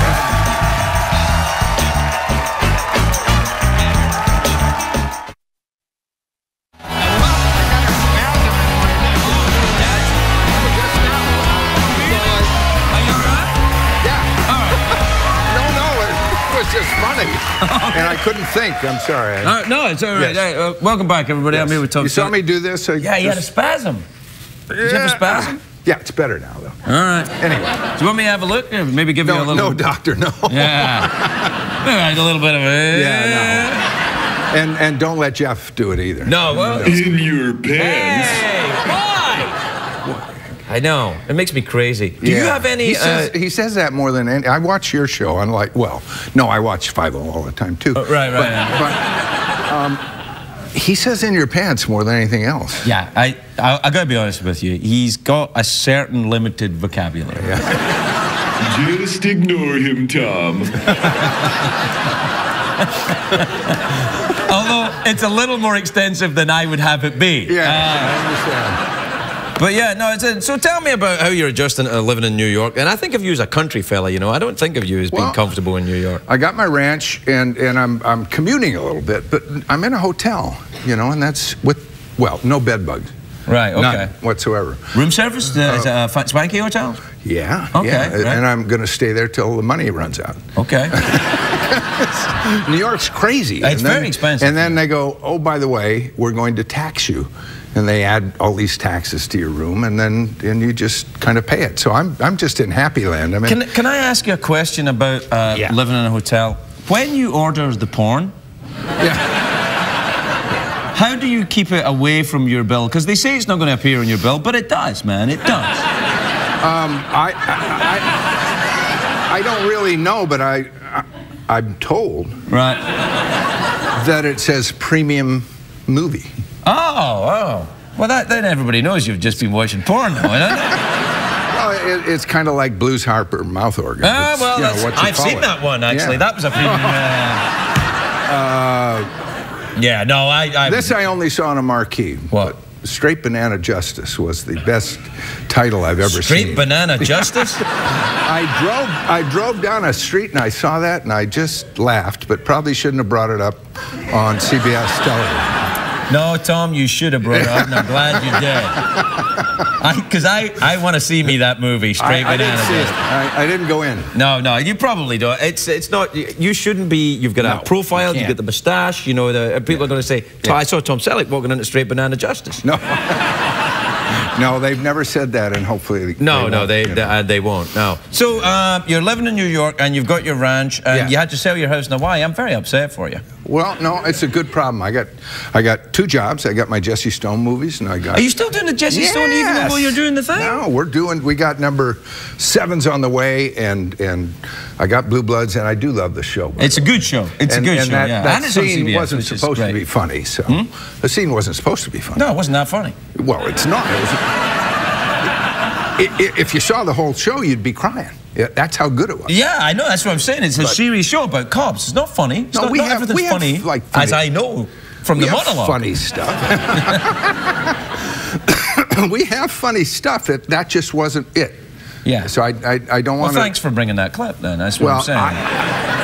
Just funny, [laughs] and I couldn't think. I'm sorry. I- Uh, no, it's all right. Yes. Hey, uh, welcome back, everybody. I'm here with Tom you saw me do this? I Yeah, you had a just- spasm. Did you have a spasm? Yeah, it's better now though. All right. Anyway, Do you want me to have a look? Maybe give you a no, little. no, doctor, no. [laughs] Yeah. Maybe like a little bit of a. Yeah, no. And and don't let Geoff do it either. No, well. In your pants. Hey, why? I know. It makes me crazy. Do you have any? He says, uh, he says that more than any. I watch your show. I'm like, well, no, I watch Five O all the time too. Oh, right, right, But, but um, he says in your pants more than anything else. yeah, I, I I gotta be honest with you. He's got a certain limited vocabulary. [laughs] Just ignore him, Tom. [laughs] Although it's a little more extensive than I would have it be. Yeah, Uh, I understand. But yeah, no. It's a, so tell me about how you're adjusting to living in New York. And I think of you as a country fella. You know, I don't think of you as being comfortable in New York. I got my ranch and, and I'm, I'm commuting a little bit, but I'm in a hotel, you know, and that's with, well, no bed bugs. Right. Okay. None whatsoever. Room service? Uh, is it a fa- swanky hotel? Yeah. Okay, Yeah. right. And I'm going to stay there till the money runs out. Okay. [laughs] New York's crazy. It's And then- very expensive. And then they go, oh, by the way, we're going to tax you. And they add all these taxes to your room, and then and you just kind of pay it. So I'm I'm just in happy land. I mean, Can, can I ask you a question about uh, Yeah. living in a hotel? When you order the porn, yeah. how do you keep it away from your bill? Because they say it's not going to appear on your bill, but it does, man. It does. I, I, I, I don't really know, but I, I I'm told right. that it says premium movie. Oh, oh. Well, that, then everybody knows you've just been watching porn, though, isn't it? [laughs] Well, it, it's kind of like Blues Harper mouth organ. Ah, It's, well, you know, I've seen it. that one actually. Yeah. That was a pretty. [laughs] Uh, yeah, no, I. I This I only saw on a marquee. What? Straight Banana Justice was the best title I've ever Straight seen. banana [laughs] justice. I drove I drove down a street and I saw that and I just laughed, but probably shouldn't have brought it up on CBS television. No, Tom, you should have brought it up, and I'm [laughs] glad you did. Because I, I, want to see me that movie, Straight I, I Banana didn't see it. Justice. I, I didn't go in. No, no, you probably don't. It's it's not. You shouldn't be. You've got No, a profile. you can't. get the moustache. You know, the people are going to say, Yeah. "I saw Tom Selleck walking into Straight Banana Justice." No. [laughs] no, they've never said that, and hopefully No, they no, they you they, know. uh, they won't. No. So uh, you're living in New York and you've got your ranch and Yeah. you had to sell your house in Hawaii. I'm very upset for you. Well, no, it's a good problem. I got, I got two jobs. I got my Jesse Stone movies, and I got. Are you still doing the Jesse Stone even Yes. though you're doing the thing? No, we're doing. We got number sevens on the way, and and I got Blue Bloods, and I do love the show. It's a good show. It's and, a good and show. That, yeah. that scene CBS, wasn't supposed to. Hmm? be funny. So the scene wasn't supposed to be funny. No, it wasn't that funny. Well, it's not. It was, if you saw the whole show, you'd be crying. Yeah, that's how good it was. Yeah, I know. That's what I'm saying. It's a But- serious show about cops. It's not funny. It's No, not, we not have- we have, funny, like, as I know from we the have monologue. funny stuff. [laughs] we have funny stuff. It, that just wasn't it. Yeah. So I, I, I don't want to. Well thanks for bringing that clip. Then that's what Well, I'm saying.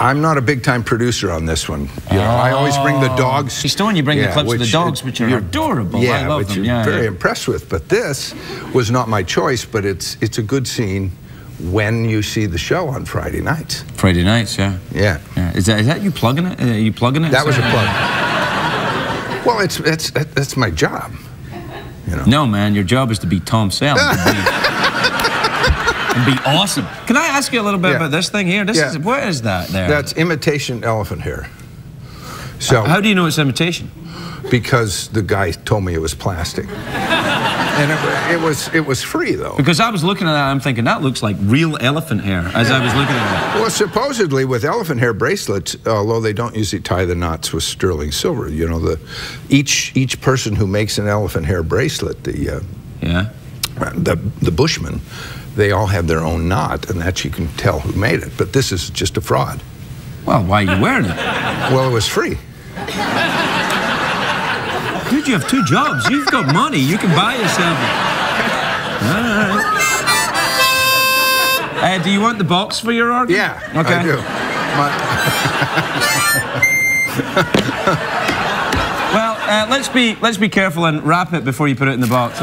I'm not a big time producer on this one. You know, I always bring the dogs. See, Stone, you bring the clips of the dogs, uh, which are you're- adorable. I Yeah, love which them. you're Yeah, very yeah. impressed with. But this was not my choice. But it's it's a good scene when you see the show on Friday nights. Friday nights, yeah. Yeah, yeah. Is that is that you plugging it? Are you plugging it? that was a plug. Well, it's it's that's my job. You know. No, man. Your job is to be Tom Selleck. [laughs] and, be, awesome. Can I ask you a little bit Yeah. about this thing here? This Yeah. is what is that there? That's imitation elephant hair. So How do you know it's imitation? because the guy told me it was plastic, and it, it was it was free though. Because I was looking at that, I'm thinking that looks like real elephant hair. As I was looking at it. Well, supposedly with elephant hair bracelets, although they don't usually tie the knots with sterling silver, you know, the each each person who makes an elephant hair bracelet, the uh. Yeah. the the Bushmen, they all have their own knot, and that you can tell who made it. But this is just a fraud. Well, why are you wearing it? Well, it was free. Dude, you have two jobs. You've got money. You can buy yourself. a- All right. Uh, do you want the box for your organ? Yeah, Okay. I do. My- Well, uh, let's be let's be careful and wrap it before you put it in the box.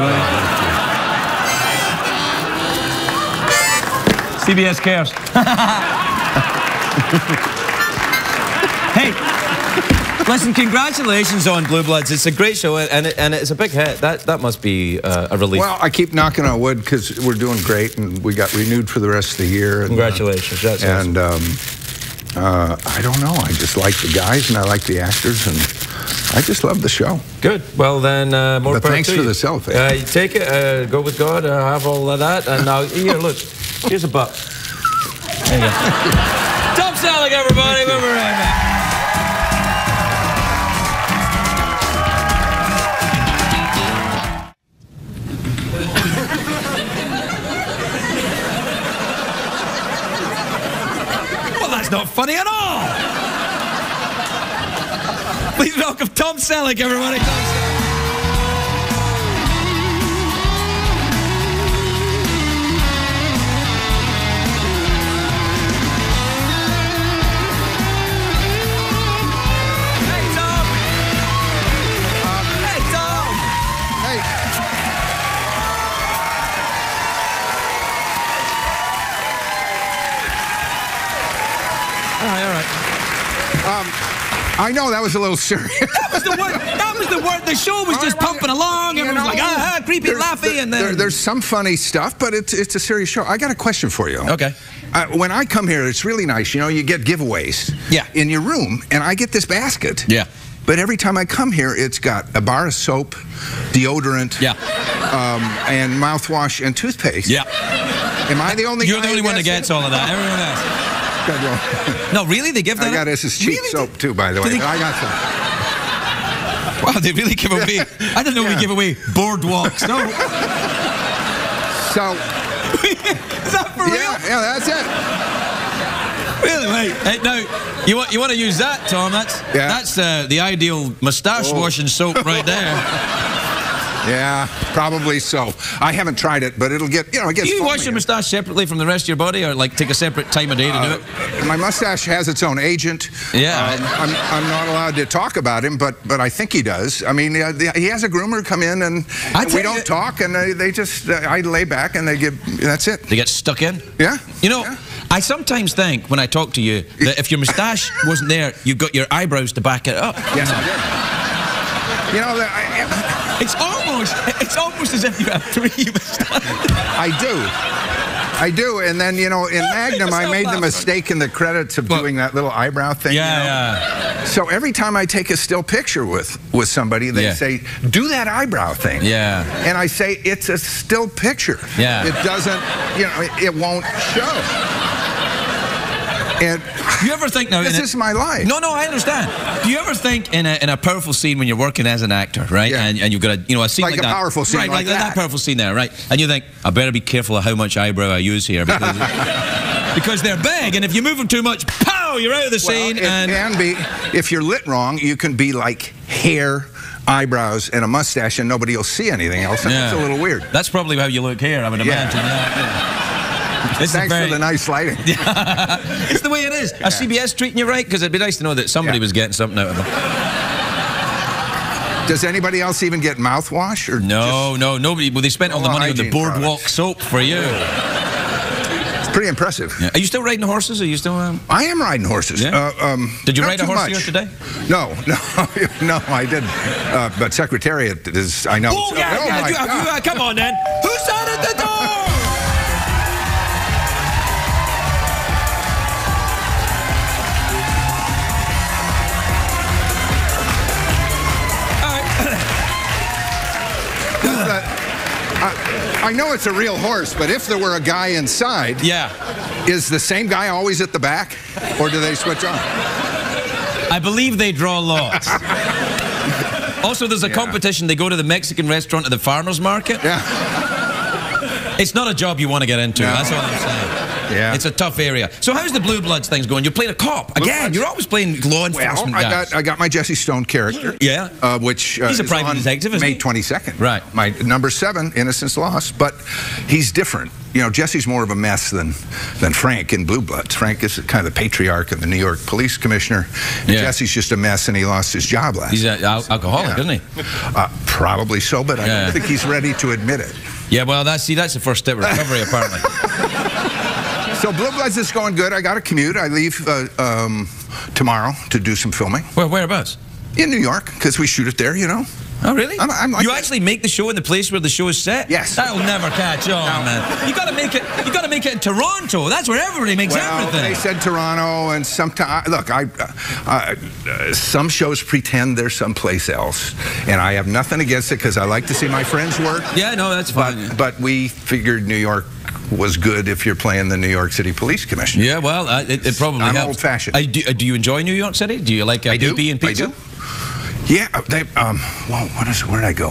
CBS cares. hey, listen, congratulations on Blue Bloods. It's a great show and it, and it's a big hit. That that must be uh, a relief. well, I keep knocking on wood because we're doing great, and we got renewed for the rest of the year. And, Congratulations. That's awesome. And um, uh, I don't know. I just like the guys, and I like the actors, and I just love the show. Good. Well, then, uh, more But thanks to for you. the selfie. Uh, take it, uh, go with God, uh, have all of that, and now, here, look, here's a buck. There you go. Tom Selleck, everybody. We'll be right back. Well, that's not funny at all. Please welcome Tom Selleck, everybody. Tom Selleck. I know that was a little serious. That was the word. That was the word. The show was just pumping along. Everyone was like, ah, ah, creepy, laughy, and then. there's some funny stuff, but it's it's a serious show. I got a question for you. Okay. Uh, when I come here, it's really nice. You know, you get giveaways. Yeah. In your room, and I get this basket. Yeah. But every time I come here, it's got a bar of soap, deodorant, Yeah. um, and mouthwash and toothpaste. Yeah. Am I the only? You're the only one that gets all of that. Everyone else. [laughs] No, really? They give that? I got is cheap Really? soap too, by the way. They- I got some. Wow, they really give away. I didn't know we give away boardwalks. No. So, [laughs] Is that for real? yeah, yeah, that's it. Really, mate? Hey, now, you want you want to use that, Tom? That's Yeah. that's uh, the ideal moustache Oh. washing soap right there. [laughs] Yeah, probably so. I haven't tried it, but it'll get, you know, it Do you wash your moustache separately from the rest of your body, or like take a separate time of day to do it? Uh, My mustache has its own agent. Yeah. Um, I'm, I'm not allowed to talk about him, but but I think he does. I mean, uh, the, he has a groomer come in, and, we don't talk, and they, they just, uh, I lay back, and they give, that's it. They get stuck in. Yeah. You know, Yeah. I sometimes think when I talk to you that if your moustache wasn't there, you've got your eyebrows to back it up. Yes, I did. You know, I, It's almost, it's almost as if you have three. I do. I do, and then you know, in [laughs] Magnum, I made the mistake in the credits of doing that little eyebrow thing. you know? yeah. So every time I take a still picture with with somebody, they Yeah. say, "Do that eyebrow thing." Yeah. And I say, "It's a still picture. Yeah. It doesn't, you know, it, it won't show." And You ever think now? this a- is my life. No, no, I understand. Do you ever think in a, in a powerful scene when you're working as an actor, right? Yeah. And, and you've got a you know a scene Like like, a that, powerful scene right? like that. that. powerful scene there, right? And you think I better be careful of how much eyebrow I use here because [laughs] because they're big, and if you move them too much, pow, you're out of the Well, scene. it and can be if you're lit wrong. You can be like hair, eyebrows, and a mustache, and nobody will see anything else. Yeah. That's a little weird. that's probably how you look here. I would imagine. Yeah. It's a Thanks very- for the nice lighting. [laughs] [laughs] way. Are CBS treating you right? Because it'd be nice to know that somebody Yeah. was getting something out of them. Does anybody else even get mouthwash or No, no, nobody. Well, they spent all the money on the boardwalk products. soap for you. It's pretty impressive. Yeah. Are you still riding horses? Are you still? Um... I am riding horses. Yeah? Uh, um, Did you ride a horse here today? No, [laughs] no, no, I didn't. Uh, but Secretariat is, I know. Oh, yeah, oh yeah, you- you- uh, come on then. Who's at the door? I, know it's a real horse, but if there were a guy inside, Yeah, is the same guy always at the back, or do they switch on? I believe they draw lots. [laughs] Also, there's a competition. They go to the Mexican restaurant at the farmer's market. Yeah, It's not a job you want to get into. No. That's all I'm saying. Yeah. It's a tough area. So how's the Blue Bloods things going? You're playing a cop again. Bloods? You're always playing law well, enforcement I guys. got I got my Jesse Stone character. Yeah. uh, which uh, He's a private detective, May twenty second. Right. My number seven, Innocence Lost, but he's different. You know, Jesse's more of a mess than than Frank in Blue Bloods. Frank is kind of the patriarch of the New York Police Commissioner. And Yeah. Jesse's just a mess, and he lost his job last. He's an al- alcoholic, Yeah. isn't he? Uh, probably so, but I Yeah. don't think he's ready to admit it. Yeah, well, that's see, that's the first step of recovery, [laughs] apparently. So Blue Bloods is going good. I got a commute. I leave uh, um, tomorrow to do some filming Where, whereabouts? in New York because we shoot it there. You know. Oh, really? I'm- I'm like you that. actually make the show in the place where the show is set? Yes. That'll never catch on, man. You gotta make it. You gotta make it in Toronto. That's where everybody makes Well, everything. they said Toronto, and sometimes look, I uh, uh, some shows pretend they're someplace else, and I have nothing against it because I like to see my friends work. yeah, no, that's But fine. but we figured New York was good if you're playing the New York City Police Commissioner. Yeah, well, uh, it, it probably I'm helps. old-fashioned. I do, uh, do you enjoy New York City? Do you like uh, I do. And I pizza? do. Yeah, they um. Well, what is? Where did I go?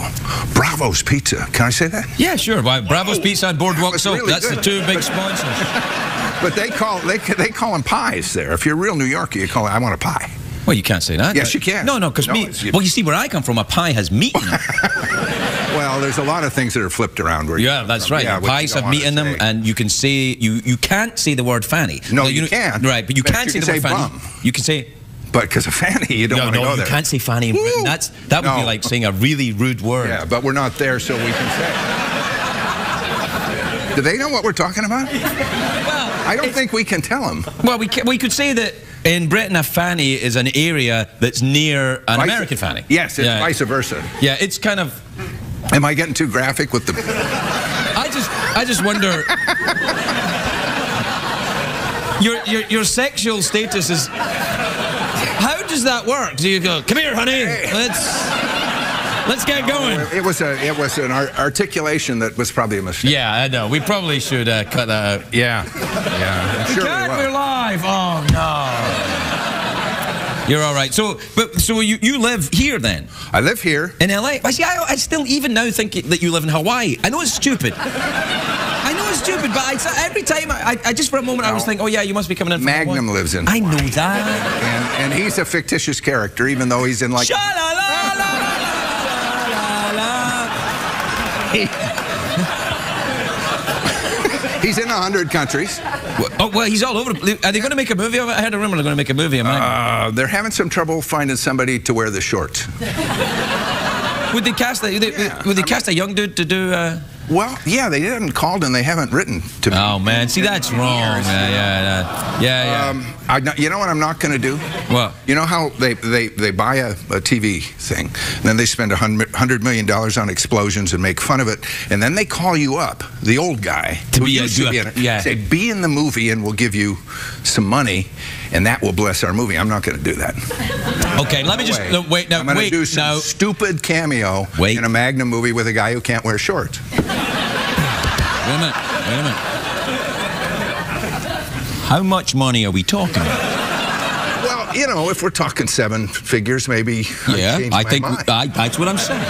Bravo's Pizza. Can I say that? Yeah, sure. Why, Bravo's Pizza and Boardwalk was Soap. really That's the two big sponsors. [laughs] But they call they they call them pies there. If you're a real New Yorker, you call it. I want a pie. Well, you can't say that. Yes, you can. No, no, because No, me. Well, you see, where I come from, a pie has meat in it. [laughs] Well, there's a lot of things that are flipped around. Where Yeah, that's right. Yeah, you pies have meat in them, say. and you can say you you can't say the word fanny. No, you can't. Right, but you But can't you say can the word fanny. bum. You can say But because of Fanny, you don't no, want to no. go You can't say fanny in Woo! Britain. That's that would be like saying a really rude word. Yeah, but we're not there, so we can say. it. Do they know what we're talking about? Well, I don't think we can tell them. well, we ca we could say that in Britain a fanny is an area that's near an American fanny. Yes, it's yeah. vice versa. Yeah, it's kind of. Am I getting too graphic with the? I just I just wonder. Your, your, your sexual status is. How does that work? Do you go, come here, honey, let's let's get going? It was a it was an articulation that was probably a mistake. Yeah, I know. We probably should uh, cut that out. Yeah, yeah. I'm sure we God, we're live. Oh. You're all right. So, but so you, you live here then I live here. in LA? I see. I, I still even now think that you live in Hawaii. I know it's stupid. I know it's stupid, but I, every time, I, I just for a moment, I was thinking, oh yeah, you must be coming in. From Magnum Hawaii. lives in I know that. And, and he's a fictitious character, even though he's in like. Sha la He's in a hundred countries. Oh well, he's all over. the- Are they going to make a movie of it? I heard a rumor they're going to make a movie of Magnum. Uh, they're having some trouble finding somebody to wear the shorts. would they cast a, would they, yeah, would they I cast a young dude to do? Uh... Well, yeah, they haven't called and they haven't written to me. Oh man, see that's wrong. Yeah, yeah, yeah, yeah. yeah. Um, I, you know what I'm not going to do? What? You know how they, they, they buy a, a TV thing, and then they spend a hundred hundred million dollars on explosions and make fun of it, and then they call you up, the old guy, To be a- used to be a- in it, yeah. say, be in the movie and we'll give you some money, and that will bless our movie. I'm not going to do that. okay, let me just Wait. no, wait. No, I'm going to do some no. stupid cameo Wait. in a Magnum movie with a guy who can't wear shorts. [laughs] Wait a minute. Wait a minute. How much money are we talking about? Well, you know, if we're talking seven figures, maybe Yeah, change I think. I, that's what I'm saying.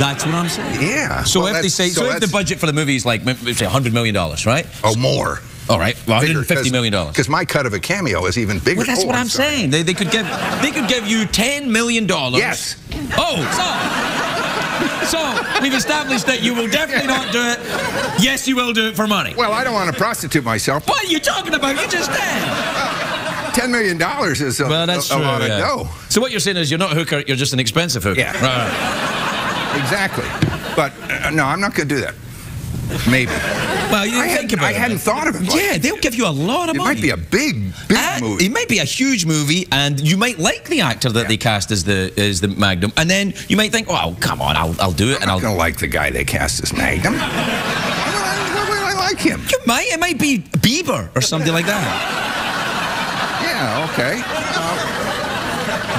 That's what I'm saying. yeah. So Well, if they say, so, if the budget for the movie is like, say, 100 million dollars, right? Oh, more. All right, well, 150 million dollars. Because my cut of a cameo is even bigger. Well, that's Oh, what I'm, sorry. saying. They, they could give they could give you 10 million dollars. Yes. Oh, so so we've established that you will definitely not do it. Yes, you will do it for money. Well, I don't want to prostitute myself. What are you talking about? You just did. Ten million dollars is a, Well, that's a, a true. lot yeah. of dough. So what you're saying is you're not a hooker, you're just an expensive hooker. Yeah. Right, right. Exactly. But uh, no, I'm not going to do that. Maybe. Well, you I, think hadn't, about I it. hadn't thought of it. like Yeah, they'll give you a lot of It money. It might be a big, big And movie. It might be a huge movie, and you might like the actor that they cast as the as the Magnum, and then you might think, "Oh, come on, I'll, I'll do it." I'm and not I'll. to like the guy they cast as Magnum. [laughs] Why would I, I like him? You might. It might be Bieber or something like that. Yeah, okay.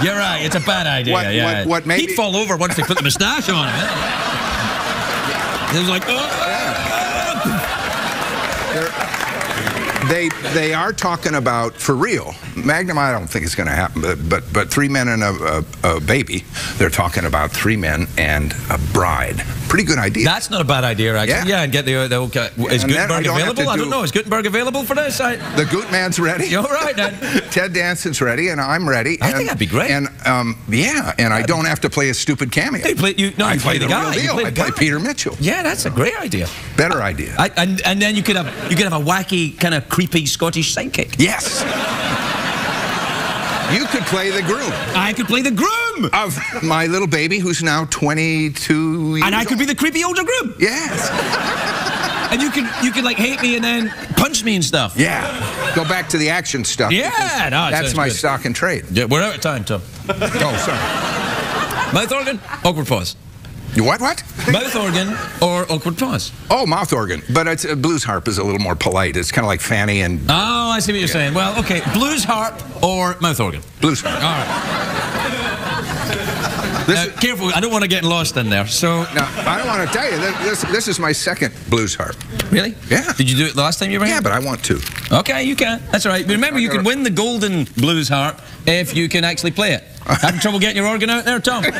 [laughs] You're right. It's a bad idea. What- yeah. what- what He'd fall over once they put the moustache on him. [laughs] It was like, oh. They they are talking about for real. Magnum, I don't think it's going to happen, but but but three men and a, a, a baby. They're talking about three men and a bride. Pretty good idea. That's not a bad idea, actually. Yeah. Yeah, and get the, the okay. Is and then I Guttenberg to available? I don't know. Is Guttenberg available for this? I, the Goot Man's ready. you're right, then. [laughs] Ted Danson's ready, and I'm ready. I and, think that'd be great. And um, yeah, and I don't have to play a stupid cameo. You play, you, no, I you play the real guy. Play I play guy. Peter Mitchell. Yeah, that's a great idea. Better idea. I, and and then you could have you could have a wacky kind of creepy Scottish sidekick. yes. You could play the groom I could play the groom, of my little baby, who's now 22 years and I could old. be the creepy older groom. Yes. [laughs] And you could you could like hate me and then punch me and stuff. Yeah. Go back to the action stuff. Yeah, no, that's my good. stock and trade. Yeah, we're out of time, Tom. Oh, sorry. Mouth organ, awkward pause. What? What? Mouth organ or awkward pause. Oh, mouth organ. But it's, uh, blues harp is a little more polite. It's kind of like Fanny and Oh, I see what you're saying. Well, okay, blues harp or mouth organ. blues harp. All right. This Now, is- careful, I don't want to get lost in there. So, Now, I don't want to tell you, this, this is my second blues harp. really? Yeah. Did you do it the last time you were here? Yeah, but I want to. Okay, you can. That's all right. But remember, you can win the golden blues harp if you can actually play it. [laughs] Having trouble getting your organ out there, Tom? [laughs]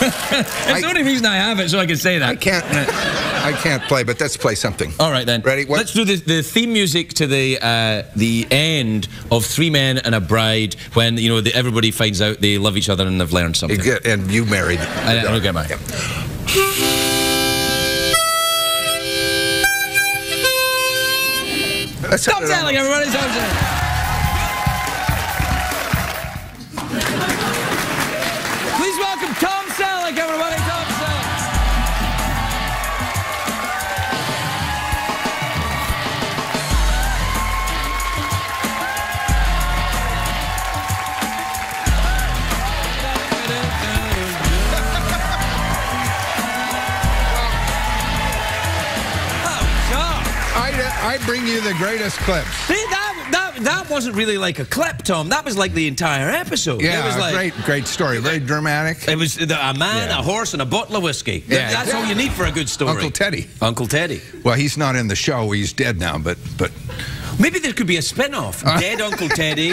it's the only reason I have it, so I can say that. I can't. I can't play, but let's play something. All right then. Ready? What- Let's do the, the theme music to the uh, the end of Three Men and a Bride when you know the, everybody finds out they love each other and they've learned something. Good, And you married. I, I don't get. Let's Stop telling everybody. Stop telling. Selleck, everybody. Tom Selleck. I, I bring you the greatest clips. See, that, that, wasn't really like a clip, Tom. That was like the entire episode. Yeah, it was like, great, great story. Very dramatic. It was the, a man, Yeah. a horse, and a bottle of whiskey. Yeah, That's all you need for a good story. Uncle Teddy. Uncle Teddy. Well, he's not in the show. He's dead now, but but Maybe there could be a spin-off. [laughs] Dead Uncle Teddy.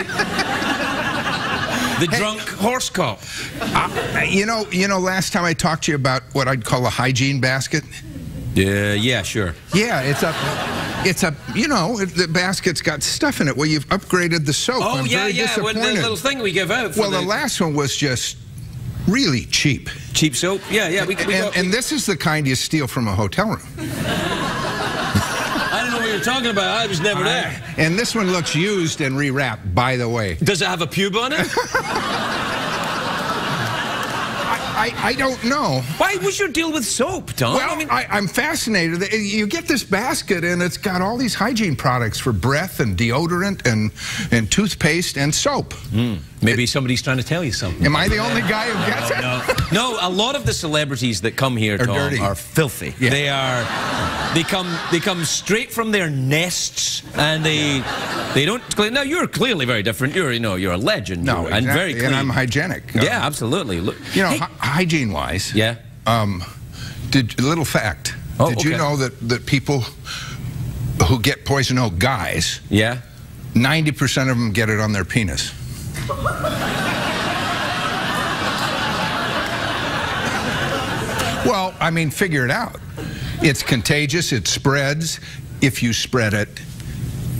The drunk horse cop. Uh, you know, you know. Last time I talked to you about what I'd call a hygiene basket. Yeah, yeah, sure. Yeah, it's a, it's a, you know, it- the basket's got stuff in it. Well, you've upgraded the soap. Oh, I'm yeah, very yeah. Well, the little thing we give out. For well, the the last one was just really cheap. cheap soap. Yeah, yeah. We, we And, got, and this is the kind you steal from a hotel room. I don't know what you're talking about. I was never there. And this one looks used and rewrapped, by the way. Does it have a pube on it? [laughs] I, I don't know. Why was your deal with soap, Tom? Well, I mean, I, I'm fascinated. You get this basket, and it's got all these hygiene products for breath and deodorant and, and toothpaste and soap. Hmm. maybe somebody's trying to tell you something. Am I the only guy who gets it? No, No, a lot of the celebrities that come here, Are Tom, dirty. are filthy. Yeah. They are. They come. They come straight from their nests, and they. They don't. clean. Now you're clearly very different. You're, you know, you're a legend. No, and very exactly, clean. and I'm hygienic. Yeah, absolutely. Look, You know, Hey, hy- hygiene-wise. yeah. Um, did little fact? Oh, did you know that that people who get poison oak guys, Yeah. 90% of them get it on their penis. Well, I mean, figure it out. It's contagious. It spreads. If you spread it,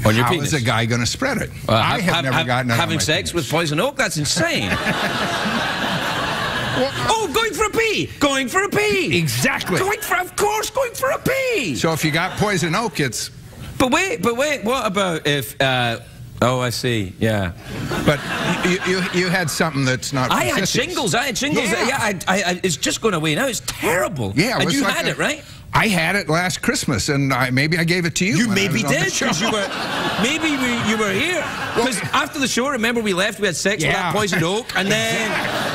On your how penis. is a guy going to spread it? Uh, I have ha- never ha- gotten having sex penis. with poison oak. That's insane. [laughs] oh, going for a pee. Going for a pee. Exactly. Going for, of course, going for a pee. So if you got poison oak, it's. But wait, but wait. What about if? Uh, oh, I see. Yeah. But you, you, you had something that's not. I had sissies. shingles. I had shingles. Yeah. Yeah, I, I, I, it's just going away now. It's terrible. Yeah, it and you like had a- it, right? I had it last Christmas, and I, maybe I gave it to you. You maybe was on the did because you were maybe we, you were here because after the show, remember we left, we had sex with that poisoned oak, and then where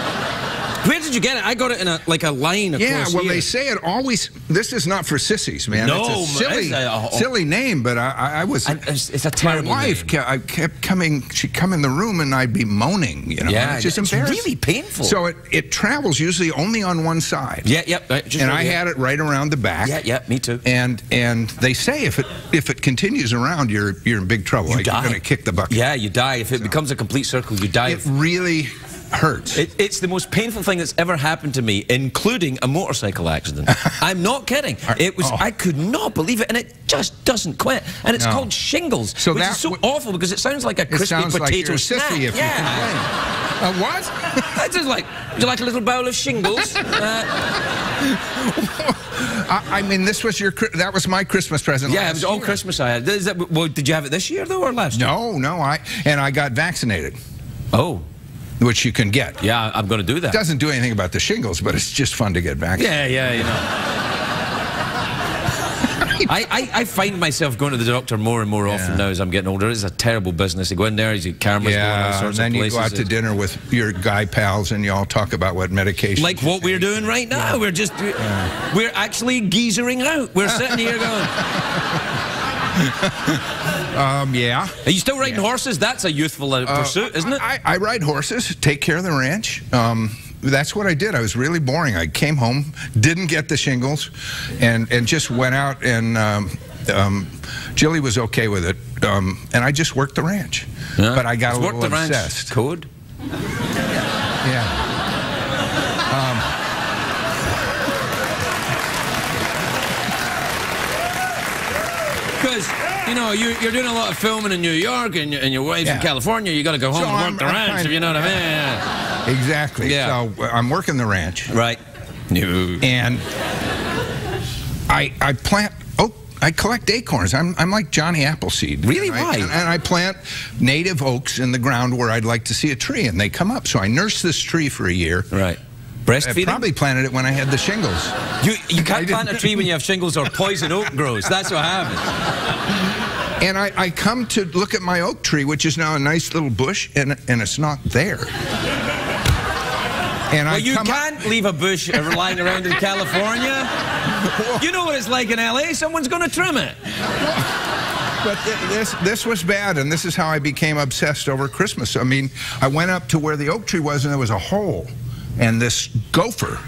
did you get it? I got it in a like a line Yeah, well, here. they say it always. This is not for sissies, man. No, it's a silly, a- oh, oh. silly name. But I, I, I was. And it's, it's a my terrible wife, name. I kept coming. She'd come in the room, and I'd be moaning. You know, Yeah, it's just it's embarrassing. really painful. So it, it travels usually only on one side. Yeah, yeah. and right I here. had it right around the back. Yeah, yeah. Me too. And and they say if it if it continues around, you're you're in big trouble. You like. You're going to kick the bucket. Yeah, you die if it becomes a complete circle. You die. It really hurts. It, it's the most painful thing that's ever happened to me, including a motorcycle accident. [laughs] I'm not kidding. It was. oh. I could not believe it, and it just doesn't quit. And it's No. called shingles, So which is so awful because it sounds like a crispy sounds like potato you're a snack. sissy if yeah. you. [laughs] Uh, what? It's just like, would you like a little bowl of shingles? [laughs] Uh, I, I mean, this was your. That was my Christmas present. yeah, it was all year. Christmas I had. Is that, well, did you have it this year though, or last year? No, no, I and I got vaccinated, Oh, which you can get. yeah, I'm going to do that. Doesn't do anything about the shingles, but it's just fun to get back. Yeah, yeah, you know. [laughs] I, I, I find myself going to the doctor more and more often now as I'm getting older. It's a terrible business. You go in there, you see cameras going all Yeah, and then you go out to dinner with your guy pals, and you all talk about what medication. like what we're doing right now. We're just, we're actually geezering out. We're sitting here going, [laughs] Um, yeah. are you still riding horses? That's a youthful uh, pursuit, isn't it? I, I ride horses, take care of the ranch. Um, that's what I did. I was really boring. I came home, didn't get the shingles, and and just went out and. Um, um, Jillie was okay with it, um, and I just worked the ranch. Yeah. But I got It's a little the ranch obsessed. Code? Yeah. Because, you know, you, you're doing a lot of filming in New York and, your- and your wife's in California. You got to go home So and work I'm- the I'm ranch, if you know what I mean. Yeah. Exactly. Yeah. So uh, I'm working the ranch, Right. No. and I I plant. Oh, I collect acorns. I'm I'm like Johnny Appleseed. Really? And Why? and I plant native oaks in the ground where I'd like to see a tree, and they come up. So I nursed this tree for a year. Right. I probably planted it when I had the shingles. You, you can't plant a tree when you have shingles or poison oak [laughs] grows. That's what happens. And I, I come to look at my oak tree, which is now a nice little bush, and and it's not there. And I Well, you come up- can't leave a bush [laughs] lying around in California. [laughs] You know what it's like in LA. Someone's going to trim it. But th- this this was bad, and this is how I became obsessed over Christmas. I mean, I went up to where the oak tree was, and there was a hole, and this gopher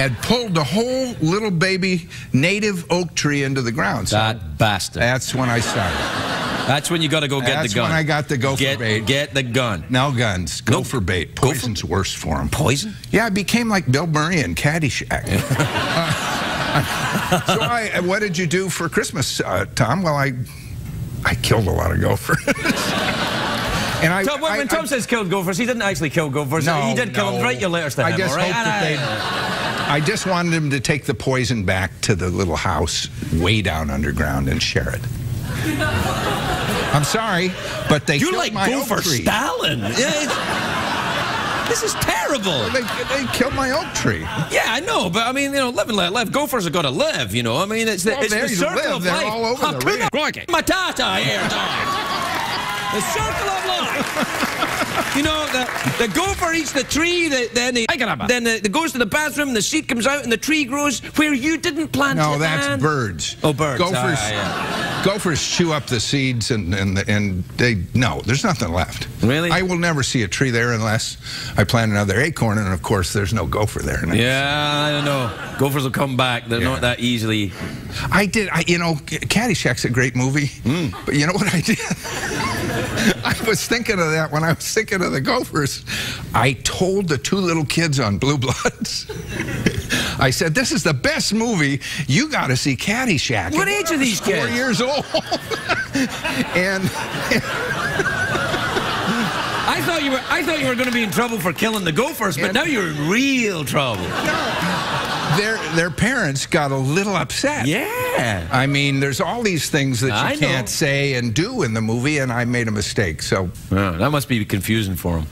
had pulled the whole little baby native oak tree into the ground. So That bastard. that's when I started. That's when you got to go get That's the gun. That's when I got the gopher get, bait. Get the gun. No guns. Go Nope. for bait. Poison's worse for him. Poison? Yeah, I became like Bill Murray in Caddyshack. Uh, [laughs] so, I, what did you do for Christmas, uh, Tom? Well, I, I killed a lot of gophers. [laughs] and I, Tom, when, I- when I- Tom says killed gophers, he didn't actually kill gophers. No, he did kill them. Write your letters to I him, just all right? hoped that they. I just wanted him to take the poison back to the little house way down underground and share it. I'm sorry, but they You're killed like my Gopher oak tree. Stalin. This is terrible. They, they killed my oak tree. Yeah, I know, but I mean, you know, live and let live. Gophers have got to live, you know. I mean, it's the, Well, it's there the circle live. of They're life. all over I the ring. Matata here, Tom. the circle of life. You know, the, the gopher eats the tree, the, then he, then the, the goes to the bathroom, the seed comes out, and the tree grows where you didn't plant No, it. No, that's man. birds. Oh, birds. Gophers, Ah, gophers chew up the seeds and, and, and they, no, there's nothing left. Really? I will never see a tree there unless I plant another acorn, and of course, there's no gopher there. And Yeah, I don't know. Gophers will come back. They're Yeah. not that easily. I did, I, you know, Caddyshack's a great movie, Hmm. but you know what I did? [laughs] I was thinking of that when I was thinking of the Gophers. I told the two little kids on Blue Bloods, [laughs] I said, this is the best movie. You got to see Caddyshack. What age are these Four kids? years old. [laughs] and I thought you were. I thought you were going to be in trouble for killing the gophers, but now you're in real trouble. Their, their parents got a little upset. Yeah. I mean, there's all these things that you I can't say and do in the movie, and I made a mistake. So, Oh, that must be confusing for them.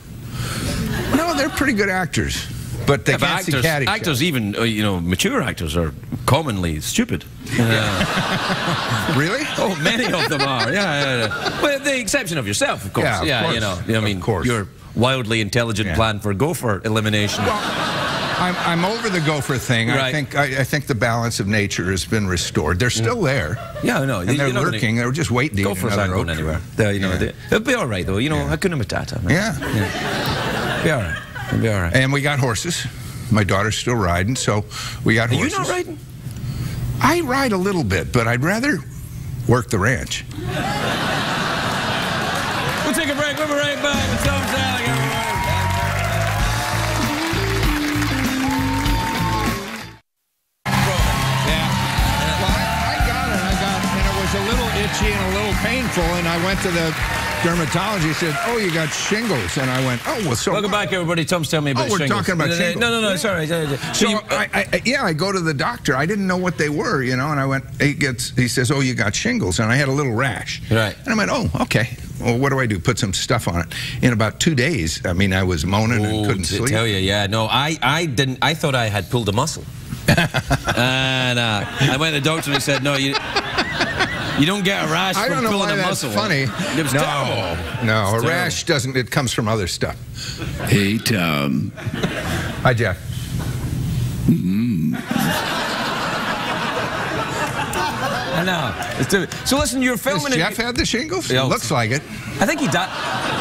no, they're pretty good actors, but they Yeah, can't actors, see actors, even uh, you know, mature actors are commonly stupid. [laughs] Really? Oh, many of them are. Yeah, yeah, yeah. But the exception of yourself, of course. Yeah, of you course. know. I mean, Of course. your wildly intelligent Yeah. plan for gopher elimination. I'm, I'm over the gopher thing. I think I, I think the balance of nature has been restored. They're mm. still there. yeah, no, And they're lurking. They're just waiting Gophers aren't going anywhere. They're, you know, Yeah. they, they'll be all right though. You know, Yeah. Hakuna Matata. Man. Yeah. Be all right. They'll be all right. And we got horses. My daughter's still riding, so we got horses. Are you not riding? I ride a little bit, but I'd rather work the ranch. We'll take a break. We'll be right back painful. And I went to the dermatologist. He said, Oh, you got shingles. And I went, Oh, well, so. Welcome what?" back, everybody. Tom's telling me about Oh, we're shingles. talking about no, no, shingles. No, no, no. Sorry. Uh, so, So you, I, I, yeah, I go to the doctor. I didn't know what they were, you know, and I went. He gets. He says, "Oh, you got shingles," and I had a little rash. Right. And I went, "Oh, okay. Well, what do I do? Put some stuff on it." In about two days, I mean, I was moaning and Oh, couldn't to sleep. tell you, yeah, no, I, I didn't. I thought I had pulled a muscle, [laughs] and uh, I went to the doctor and he said, "No, you, you don't get a rash I from don't know why a that's muscle." funny. It was no, terrible. no, a terrible. rash doesn't. It comes from other stuff. Hey, Tom. Hi, Geoff. Mm-hmm. I know. So listen, you're filming. Geoff had the shingles? Yeah, Looks like it. I think he died.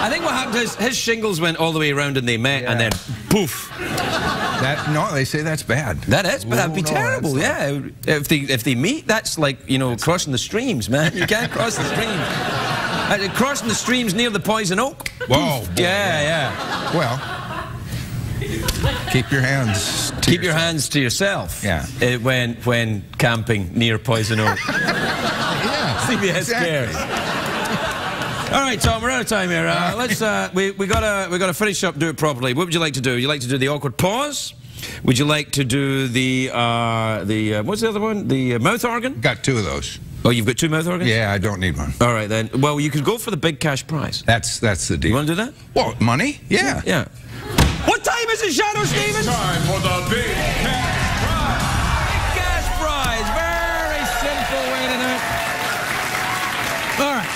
I think what happened is his shingles went all the way around and they met, and then poof. That no, they say that's bad. That is, but that'd be Oh, no, terrible. that's Yeah, if they if they meet, that's like you know crossing the streams, man. You can't cross the streams. Uh, crossing the streams near the poison oak. Whoa. Yeah, yeah. Well, keep your hands. To Keep your hands to yourself. Yeah. uh, when when camping near poison oak. [laughs] Yeah. CBS exactly. cares. All right, Tom, we're out of time here. Uh, let's uh, we we gotta we gotta finish up, do it properly. What would you like to do? Would you like to do the awkward pause? Would you like to do the uh, the uh, what's the other one? The uh, mouth organ? Got two of those. Oh, you've got two mouth organs. Yeah, I don't need one. All right then. Well, you could go for the big cash prize. That's that's the deal. You want to do that? Well, money? Yeah. Yeah. What time is it, Shadoe Stevens? Time for the big cash prize. Big Cash prize. Very simple way to do it. All right.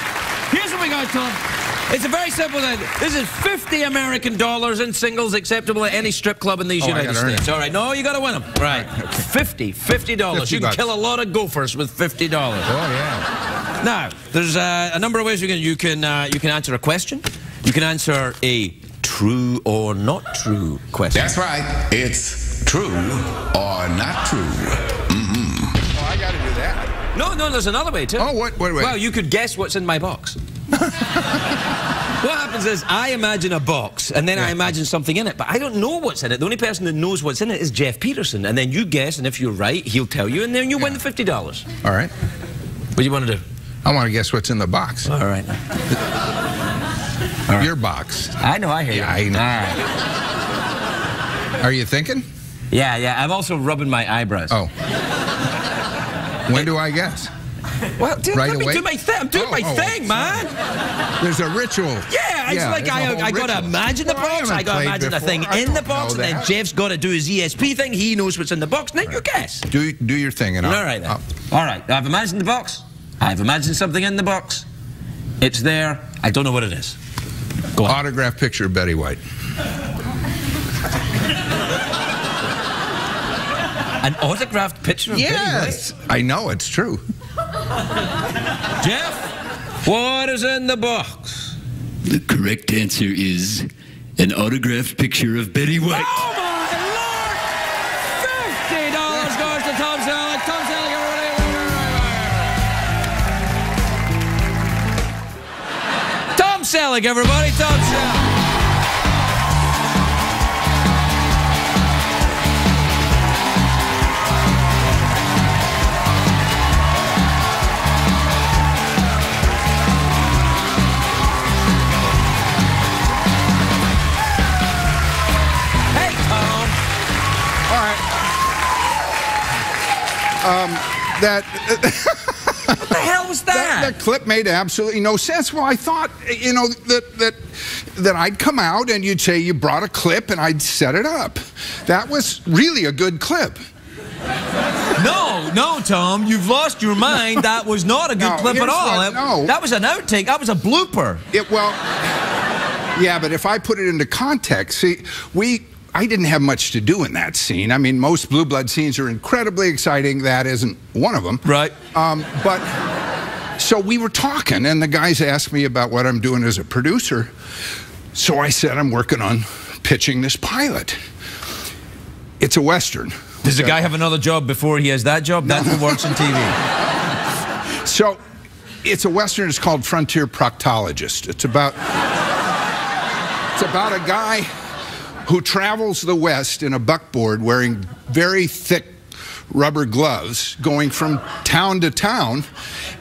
Here's what we got, Tom. It's a very simple thing. This is 50 American dollars in singles acceptable at any strip club in these Oh, United States. All right. No, you got to win them. Right. 50. 50 dollars. 50 You can bucks. kill a lot of gophers with 50 dollars. Oh yeah. Now, there's uh, a number of ways you can you can uh, you can answer a question. You can answer a true or not true question. That's right. It's true or not true. Mm -hmm. Oh, I got to do that. No, no, there's another way too. Oh, what- what way? Well, you could guess what's in my box. [laughs] What happens is I imagine a box and then I imagine something in it, but I don't know what's in it. The only person that knows what's in it is Geoff Peterson. And then you guess, and if you're right, he'll tell you, and then you win the $50. All right. What All right. do you want to do? I want to guess what's in the box. All right. [laughs] Your box. I know, I hear Yeah, I know. Right. Are you thinking? Yeah, yeah. I'm also rubbing my eyebrows. Oh. When do I guess? Well, dude, Right let me away? do my thing. I'm doing Oh, my oh, thing, man. There's a ritual. Yeah, it's like there's a I, I got to imagine the Well, I box. I, got to imagine a before. thing I in the box, and then. Geoff's got to do his ESP thing. He knows what's in the box. Now you guess. Do do your thing and I'll, All right then. I'll- All right. I've imagined the box. I've imagined something in the box. It's there. I don't know what it is. Go on. autograph picture of Betty White. An autographed picture of Betty Yes, I know it's true. Geoff, what is in the box? The correct answer is an autographed picture of Betty White. Oh Selleck, everybody. Tom Selleck. Um, that [laughs] What the hell was that, that? that clip made absolutely no sense. Well, I thought, you know, that that that I'd come out and you'd say you brought a clip and I'd set it up. That was really a good clip. No, no, Tom, you've lost your mind. That was not a good No, clip at all. what- no. That was an outtake. That was a blooper. It well, yeah, but if I put it into context, see, we. I didn't have much to do in that scene. I mean, most Blue Blood scenes are incredibly exciting. That isn't one of them. Right. Um, but so we were talking, and the guys asked me about what I'm doing as a producer. So I said I'm working on pitching this pilot. It's a western. Does the guy have another job before he has that job? That's what works in TV. [laughs] So it's a western. It's called Frontier Proctologist. It's about it's about a guy who travels the West in a buckboard wearing very thick rubber gloves, going from town to town.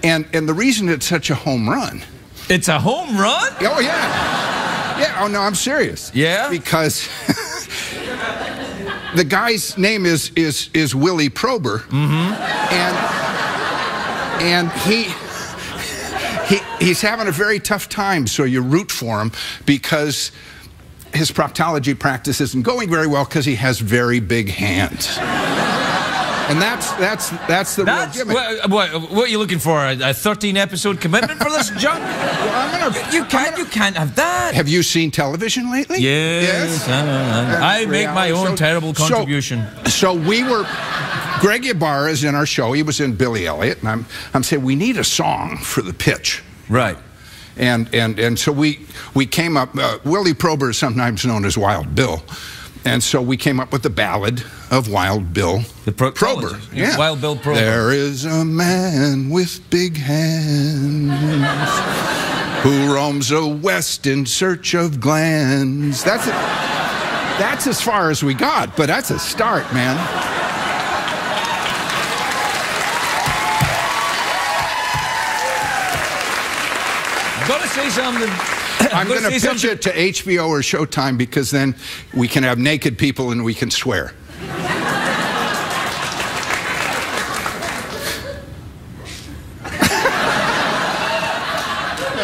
And and the reason it's such a home run. It's a home run? Oh yeah. Yeah. Oh no, I'm serious. Yeah? Because [laughs] the guy's name is is is Willie Prober. Mm-hmm. And and he. He, he's having a very tough time, so you root for him because his proctology practice isn't going very well because he has very big hands. And that's that's that's the That's real gimmick. what, what, what are you looking for? A, a 13 episode commitment for this junk? Well, I'm gonna- you can't. You can't have that. Have you seen television lately? Yes, uh, I make my own shows. terrible So- contribution. So, we were. Greg Jbara is in our show. He was in Billy Elliot, and I'm I'm saying we need a song for the pitch. Right. And and and so we we came up. Uh, Willie Prober is sometimes known as Wild Bill, and so we came up with the ballad of Wild Bill The Prober. Yeah, Wild Bill Prober. There is a man with big hands who roams the west in search of glands. That's it. That's as far as we got, but that's a start, man. Going to say something. [coughs] I'm gonna going to pitch something- it to HBO or Showtime because then we can have naked people and we can swear. [laughs]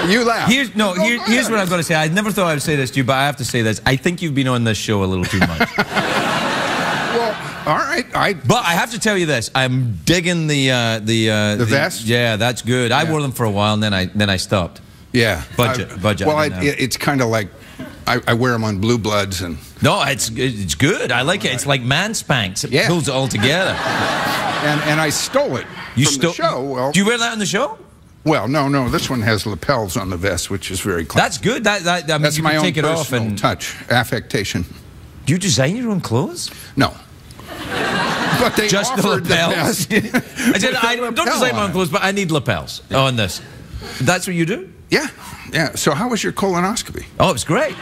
You laugh. Here's no. Here, here's what I'm going to say. I never thought I would say this to you, but I have to say this. I think you've been on this show a little too much. [laughs] Well, all right. I but I have to tell you this. I'm digging the uh, the uh, The vest? Yeah, that's good. I wore them for a while, and then I then I stopped. Yeah. Budget, I- budget, Well, I I, it's kind of like I, I wear them on Blue Bloods and No, it's it's good. I like it. It's like man Spanx. It Yeah. pulls it all together. and, and I stole it You the show. Well, Do you wear that on the show? well, no, no. This one has lapels on the vest, which is very classy. That's good. That that I mean, That's you my can own take it off and touch, affectation. do you design your own clothes? No. [laughs] But they Just the offered the lapels. vest. [laughs] I said I don't design my own clothes, but I need lapels on this. That's what you do. Yeah. Yeah. So how was your colonoscopy? Oh, it was great.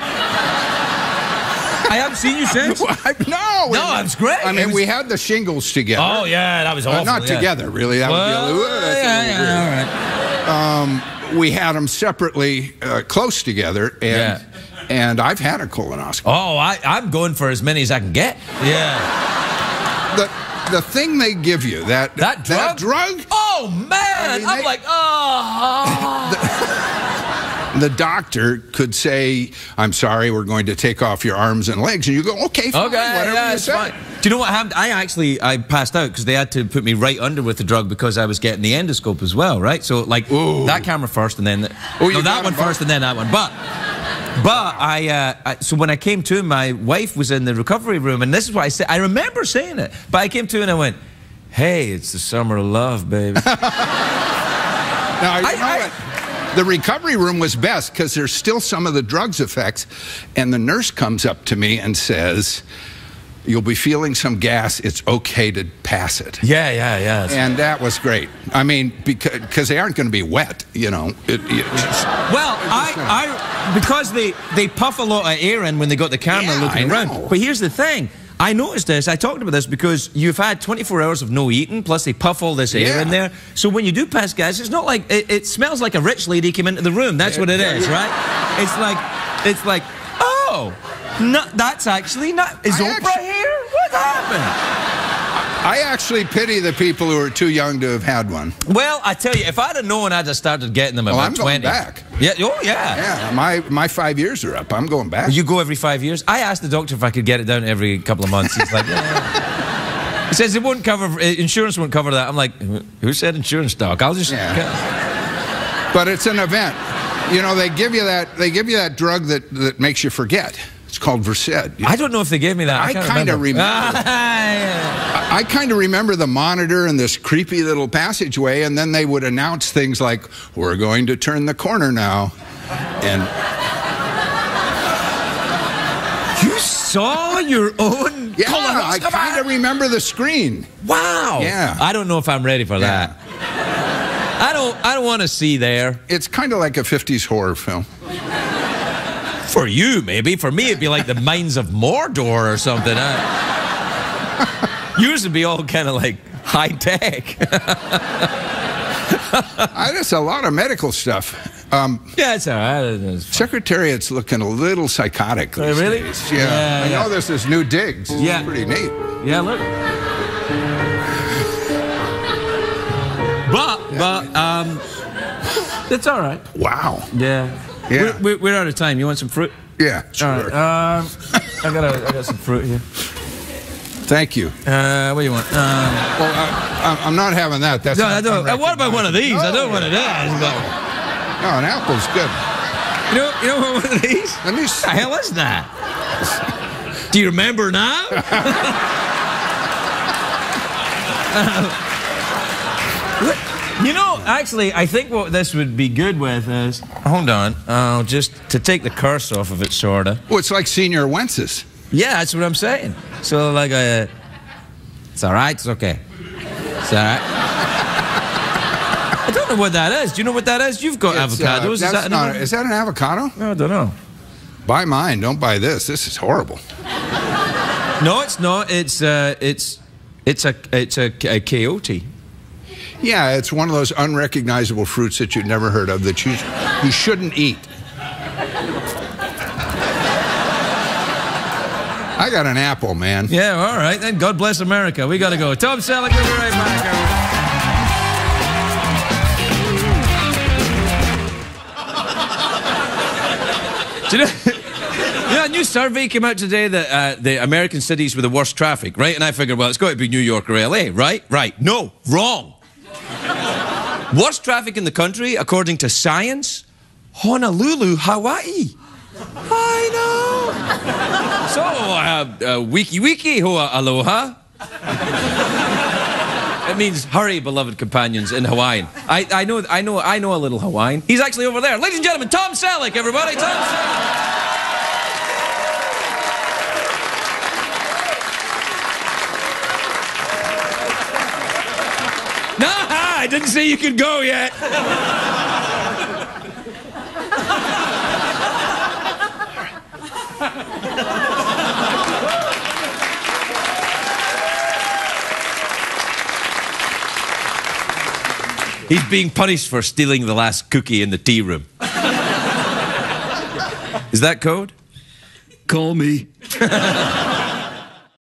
I haven't seen you since. [laughs] no. No, it was great. I It mean, was- we had the shingles together. Oh yeah, that was Uh, not yeah. together, really. That would be a Well, little, that's a yeah, little yeah, weird. all right. We had them separately, uh, close together, and Yeah. and I've had a colonoscopy. Oh, I, I'm going for as many as I can get. Yeah. The the thing they give you that That drug? that drug Oh man, I'm they- like, [laughs] oh. The doctor could say, "I'm sorry, we're going to take off your arms and legs," and you go, "Okay, fine, Okay, whatever yeah, you say." fine. Do you know what happened? I actually I passed out because they had to put me right under with the drug because I was getting the endoscope as well, right? So like Ooh. that camera first and then the, Oh, no, that one first and then that one. But but I, uh, I so when I came to, my wife was in the recovery room, and this is what I said. I remember saying it, but I came to and I went, "Hey, it's the summer of love, baby." [laughs] Now, I- know I- what? The recovery room was best because there's still some of the drugs effects, and the nurse comes up to me and says, "You'll be feeling some gas. It's okay to pass it." yeah, yeah, yeah. And that was great. I mean, because because they aren't going to be wet, you know. It, it just- Well, I, I, because they, they puff a lot of air in when they got the camera Yeah, looking I around. know. But here's the thing. I noticed this. I talked about this because you've had 24 hours of no eating, plus they puff all this air Yeah. in there. So when you do pass gas, it's not like it, it smells like a rich lady came into the room. That's what it is, right? It's like, it's like, oh, no, that's actually not. Is I Oprah actu- here? What happened? I actually pity the people who are too young to have had one. Well, I tell you, if I'd have known, I'd have started getting them Well, about I'm going 20. back. Yeah. Oh, yeah. Yeah, my my five years are up. I'm going back. You go every five years. I asked the doctor if I could get it down every couple of months. He's like, yeah. He says it won't cover, uh, insurance won't cover that. I'm like, who who said insurance, doc? I'll just. Yeah. But it's an event. You know, they give you that they give you that drug that, that makes you forget. It's called Versed. I don't know if they gave me that. I, I kinda remember. Ah, [laughs] I kind of remember the monitor and this creepy little passageway, and then they would announce things like, "We're going to turn the corner now," and. You saw your own yeah, I kind of remember the screen. Wow. Yeah. I don't know if I'm ready for Yeah. that. I don't. I don't want to see there. It's kind of like a '50s horror film. For you, maybe. For me, it'd be like the Mines of Mordor or something. I, yours would be all kind of like high tech. [laughs] I, there's a lot of medical stuff. Um, yeah, it's all right. It's. Secretariat's looking a little psychotic. Oh, really? days. Yeah. Yeah, I yeah. know this is new digs. It's Yeah. pretty neat. Yeah, look. But, but, um, it's all right. Wow. Yeah. Yeah. We're, we're, out of time. You want some fruit? Yeah, sure. All right. Um, I got a, I got some fruit here. Thank you. Uh, what do you want? Um, Well, I, I'm not having that. That's no, I don't. uh, What about one of these? I don't No. want it. No, an apple's good. You know, you know what one of these? Let me The see. hell is that? Do you remember now? [laughs] [laughs] You know, actually, I think what this would be good with is hold on, uh, just to take the curse off of it, sorta. Well, it's like Señor Wences. Yeah, that's what I'm saying. So, like, uh, it's all right. It's okay. It's all right. I don't know what that is. Do you know what that is? You've got It's, uh, avocados. is that not, is that an avocado? No, I don't know. Buy mine. Don't buy this. This is horrible. No, it's not. It's uh, it's it's a it's a, a coyote. Yeah, it's one of those unrecognizable fruits that you've never heard of that you you shouldn't eat. I got an apple, man. Yeah, all right then. God bless America. We got to go. Tom Selleck, we'll be right back. You [laughs] a new survey came out today that uh, the American cities with the worst traffic, right? And I figured, well, it's got to be New York or LA, right? Right. No, wrong. Worst traffic in the country, according to science, Honolulu, Hawaii. I know. So, uh, uh, wiki wiki hoa aloha. It means hurry, beloved companions, in Hawaiian. I, I know, I know, I know a little Hawaiian. He's actually over there, ladies and gentlemen. Tom Selleck, everybody. Tom Selleck. Nah, I didn't say you could go yet. He's being punished for stealing the last cookie in the tea room. Is that code? Call me. [laughs]